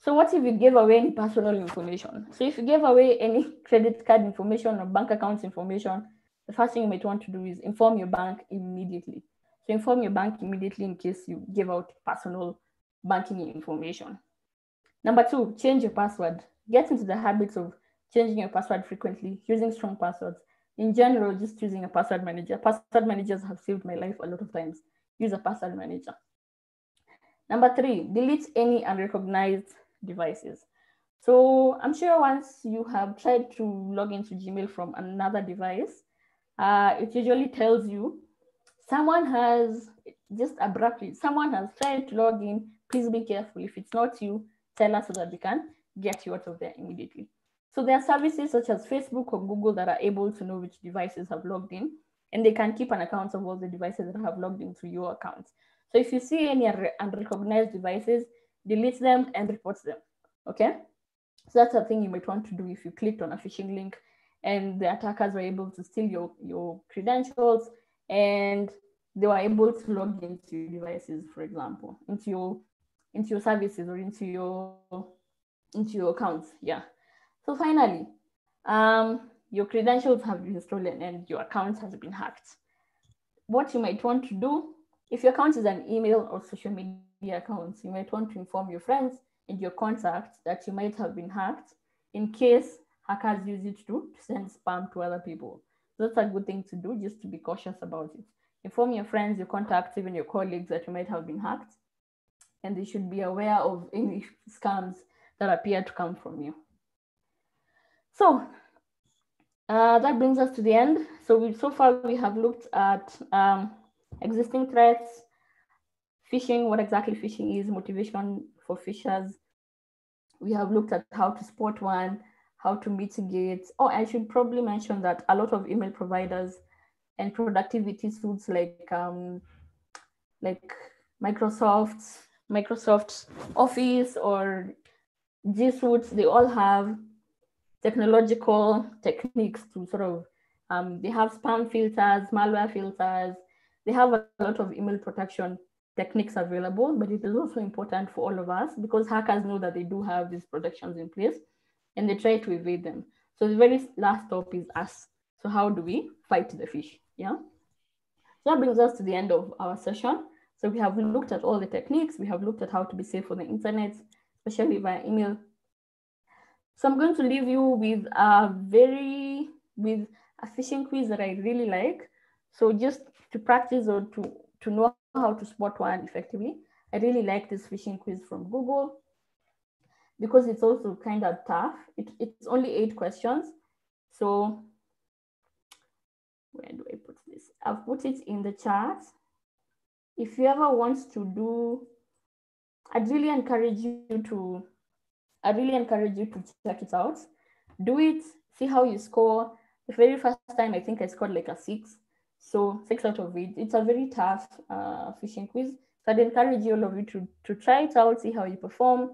So what if you gave away any personal information? So if you gave away any credit card information or bank account information, the first thing you might want to do is inform your bank immediately. So inform your bank immediately in case you give out personal banking information. Number two, change your password. Get into the habit of changing your password frequently, using strong passwords. In general, just using a password manager. Password managers have saved my life a lot of times. Use a password manager. Number three, delete any unrecognized devices. So I'm sure once you have tried to log into Gmail from another device, uh, it usually tells you someone has just abruptly, someone has tried to log in. Please be careful. If it's not you, tell us so that we can get you out of there immediately. So there are services such as Facebook or Google that are able to know which devices have logged in, and they can keep an account of all the devices that have logged into your account. So if you see any unrecognized devices, delete them and reports them, okay? So that's a thing you might want to do if you clicked on a phishing link and the attackers were able to steal your, your credentials and they were able to log into your devices, for example, into your into your services or into your into your accounts. Yeah. So finally, um, your credentials have been stolen and your account has been hacked. What you might want to do, if your account is an email or social media account, you might want to inform your friends and your contacts that you might have been hacked in case hackers use it to send spam to other people. That's a good thing to do, just to be cautious about it. Inform your friends, your contacts, even your colleagues that you might have been hacked, and they should be aware of any scams that appear to come from you. So uh, that brings us to the end. So we, so far we have looked at um, existing threats, phishing, what exactly phishing is, motivation for phishers. We have looked at how to spot one, how to mitigate. Oh, I should probably mention that a lot of email providers and productivity suits like um, like Microsoft, Microsoft Office or G Suites, they all have technological techniques to sort of, um, they have spam filters, malware filters, they have a lot of email protection techniques available, but it is also important for all of us because hackers know that they do have these protections in place and they try to evade them. So the very last stop is us. So how do we fight the phish? Yeah. So that brings us to the end of our session. So we have looked at all the techniques. We have looked at how to be safe on the internet, especially via email. So I'm going to leave you with a very, with a phishing quiz that I really like. So just to practice or to, to know how to spot one effectively, I really like this phishing quiz from Google because it's also kind of tough. It, it's only eight questions. So where do I put this? I've put it in the chat. If you ever want to do, I'd really encourage you to, I really encourage you to check it out. Do it, see how you score, the very first time, I think I scored like a six. So six out of eight. It's a very tough uh, phishing quiz. So I'd encourage you all of you to, to try it out, see how you perform.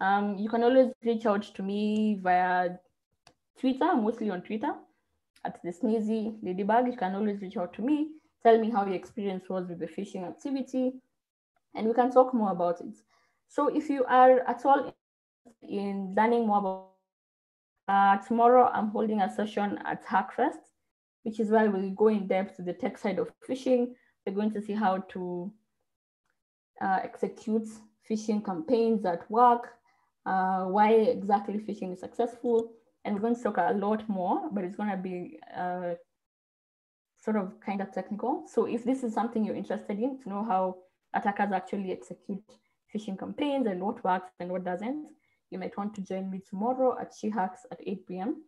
Um, you can always reach out to me via Twitter, mostly on Twitter, at the Sneezy Ladybug. You can always reach out to me, tell me how your experience was with the phishing activity, and we can talk more about it. So if you are at all in learning more about uh, tomorrow, I'm holding a session at Hackfest, which is why we'll go in depth to the tech side of phishing. We're going to see how to uh, execute phishing campaigns at work, uh, why exactly phishing is successful. And we're going to talk a lot more, but it's going to be uh, sort of kind of technical. So if this is something you're interested in, to know how attackers actually execute phishing campaigns and what works and what doesn't, you might want to join me tomorrow at SheHacks at 8 p.m.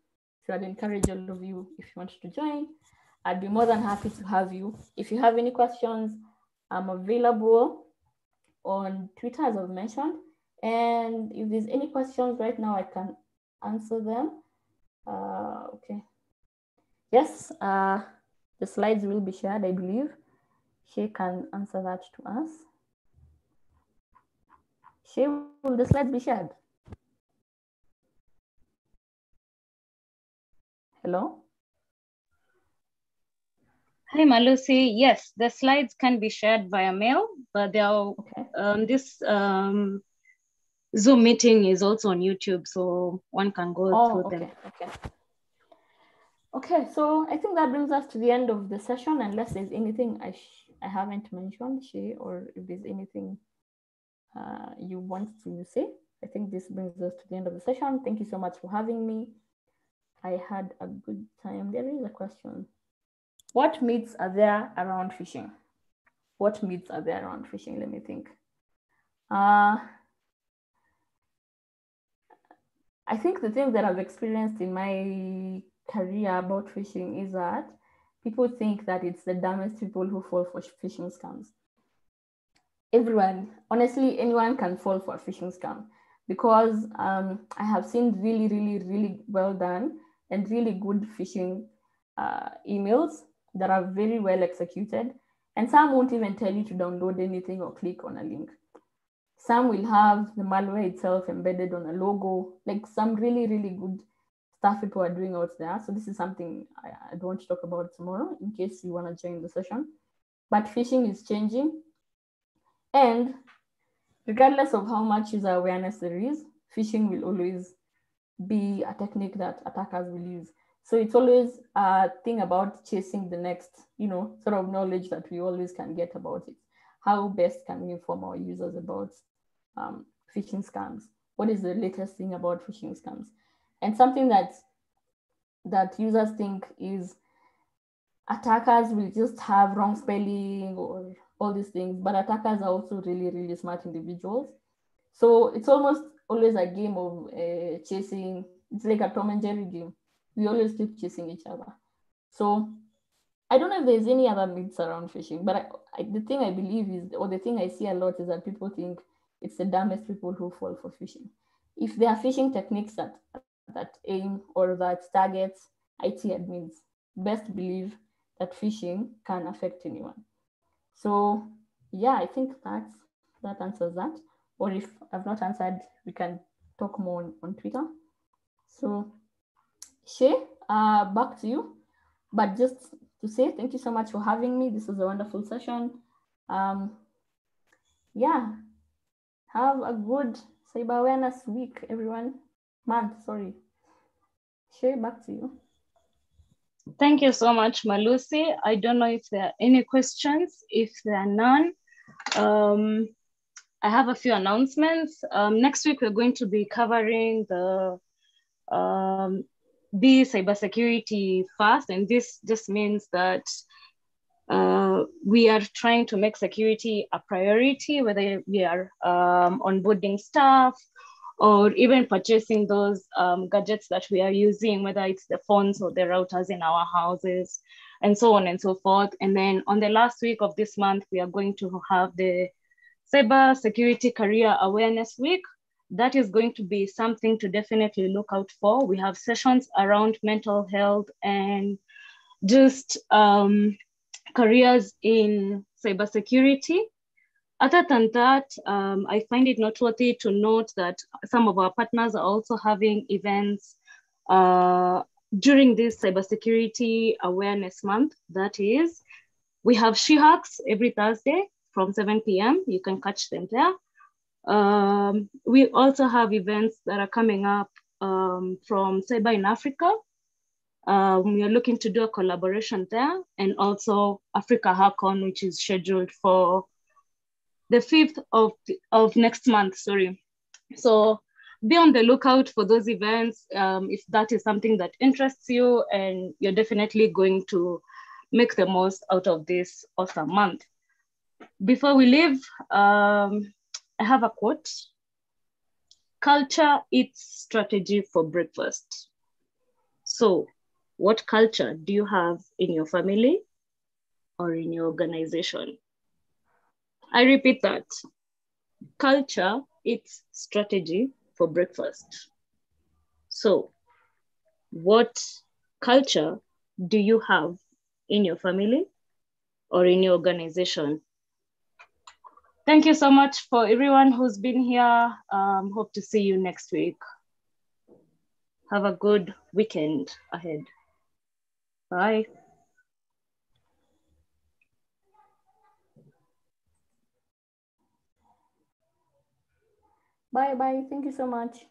So I'd encourage all of you if you want to join. I'd be more than happy to have you. If you have any questions, I'm available on Twitter, as I've mentioned. And if there's any questions right now, I can answer them. Uh, okay. Yes, uh, the slides will be shared, I believe. She can answer that to us. She, will the slides be shared? Hello? Hi, Malusi. Yes, the slides can be shared via mail, but they are, okay. um, this um, Zoom meeting is also on YouTube, so one can go oh, through okay, them. Okay. Okay, so I think that brings us to the end of the session, unless there's anything I I haven't mentioned, she, or if there's anything uh, you want to say. I think this brings us to the end of the session. Thank you so much for having me. I had a good time. There is a question. What myths are there around phishing? What myths are there around phishing? Let me think. Uh, I think the thing that I've experienced in my career about phishing is that people think that it's the dumbest people who fall for phishing scams. Everyone, honestly, anyone can fall for a phishing scam because um, I have seen really, really, really well done and really good phishing uh, emails that are very well executed. And some won't even tell you to download anything or click on a link. Some will have the malware itself embedded on a logo, like some really, really good stuff people are doing out there. So this is something I, I don't want to talk about tomorrow in case you want to join the session. But phishing is changing. And regardless of how much user awareness there is, phishing will always be a technique that attackers will use. So it's always a thing about chasing the next, you know, sort of knowledge that we always can get about it. How best can we inform our users about um, phishing scams? What is the latest thing about phishing scams? And something that that users think is attackers will just have wrong spelling or all these things, but attackers are also really, really smart individuals. So it's almost always a game of uh, chasing. It's like a Tom and Jerry game. We always keep chasing each other. So I don't know if there's any other myths around phishing, but I, I, the thing I believe is, or the thing I see a lot is that people think it's the dumbest people who fall for phishing. If there are phishing techniques that that aim or that target IT admins, best believe that phishing can affect anyone. So yeah, I think that's that answers that. Or if I've not answered, we can talk more on, on Twitter. So Shay, uh, back to you. But just to say thank you so much for having me. This was a wonderful session. Um, yeah, have a good cyber awareness week, everyone. Month, sorry. Shay, back to you. Thank you so much, Malusi. I don't know if there are any questions. If there are none, um, I have a few announcements. Um, next week, we're going to be covering the um, be cybersecurity first, and this just means that uh, we are trying to make security a priority, whether we are um, onboarding staff or even purchasing those um, gadgets that we are using, whether it's the phones or the routers in our houses, and so on and so forth. And then on the last week of this month, we are going to have the Cyber Security Career Awareness Week. that is going to be something to definitely look out for. We have sessions around mental health and just um, careers in cybersecurity. Other than that, um, I find it noteworthy to note that some of our partners are also having events uh, during this cybersecurity awareness month. That is, we have SheHacks every Thursday from 7 p.m. You can catch them there. Um, we also have events that are coming up um, from Cyber in Africa. Um, we are looking to do a collaboration there and also Africa Hackon, which is scheduled for the 5th of, of next month, sorry. So be on the lookout for those events um, if that is something that interests you and you're definitely going to make the most out of this awesome month. Before we leave, um, I have a quote. Culture eats strategy for breakfast. So what culture do you have in your family or in your organization? I repeat that. Culture eats strategy for breakfast. So what culture do you have in your family or in your organization? Thank you so much for everyone who's been here. Um, hope to see you next week. Have a good weekend ahead. Bye. Bye bye. Thank you so much.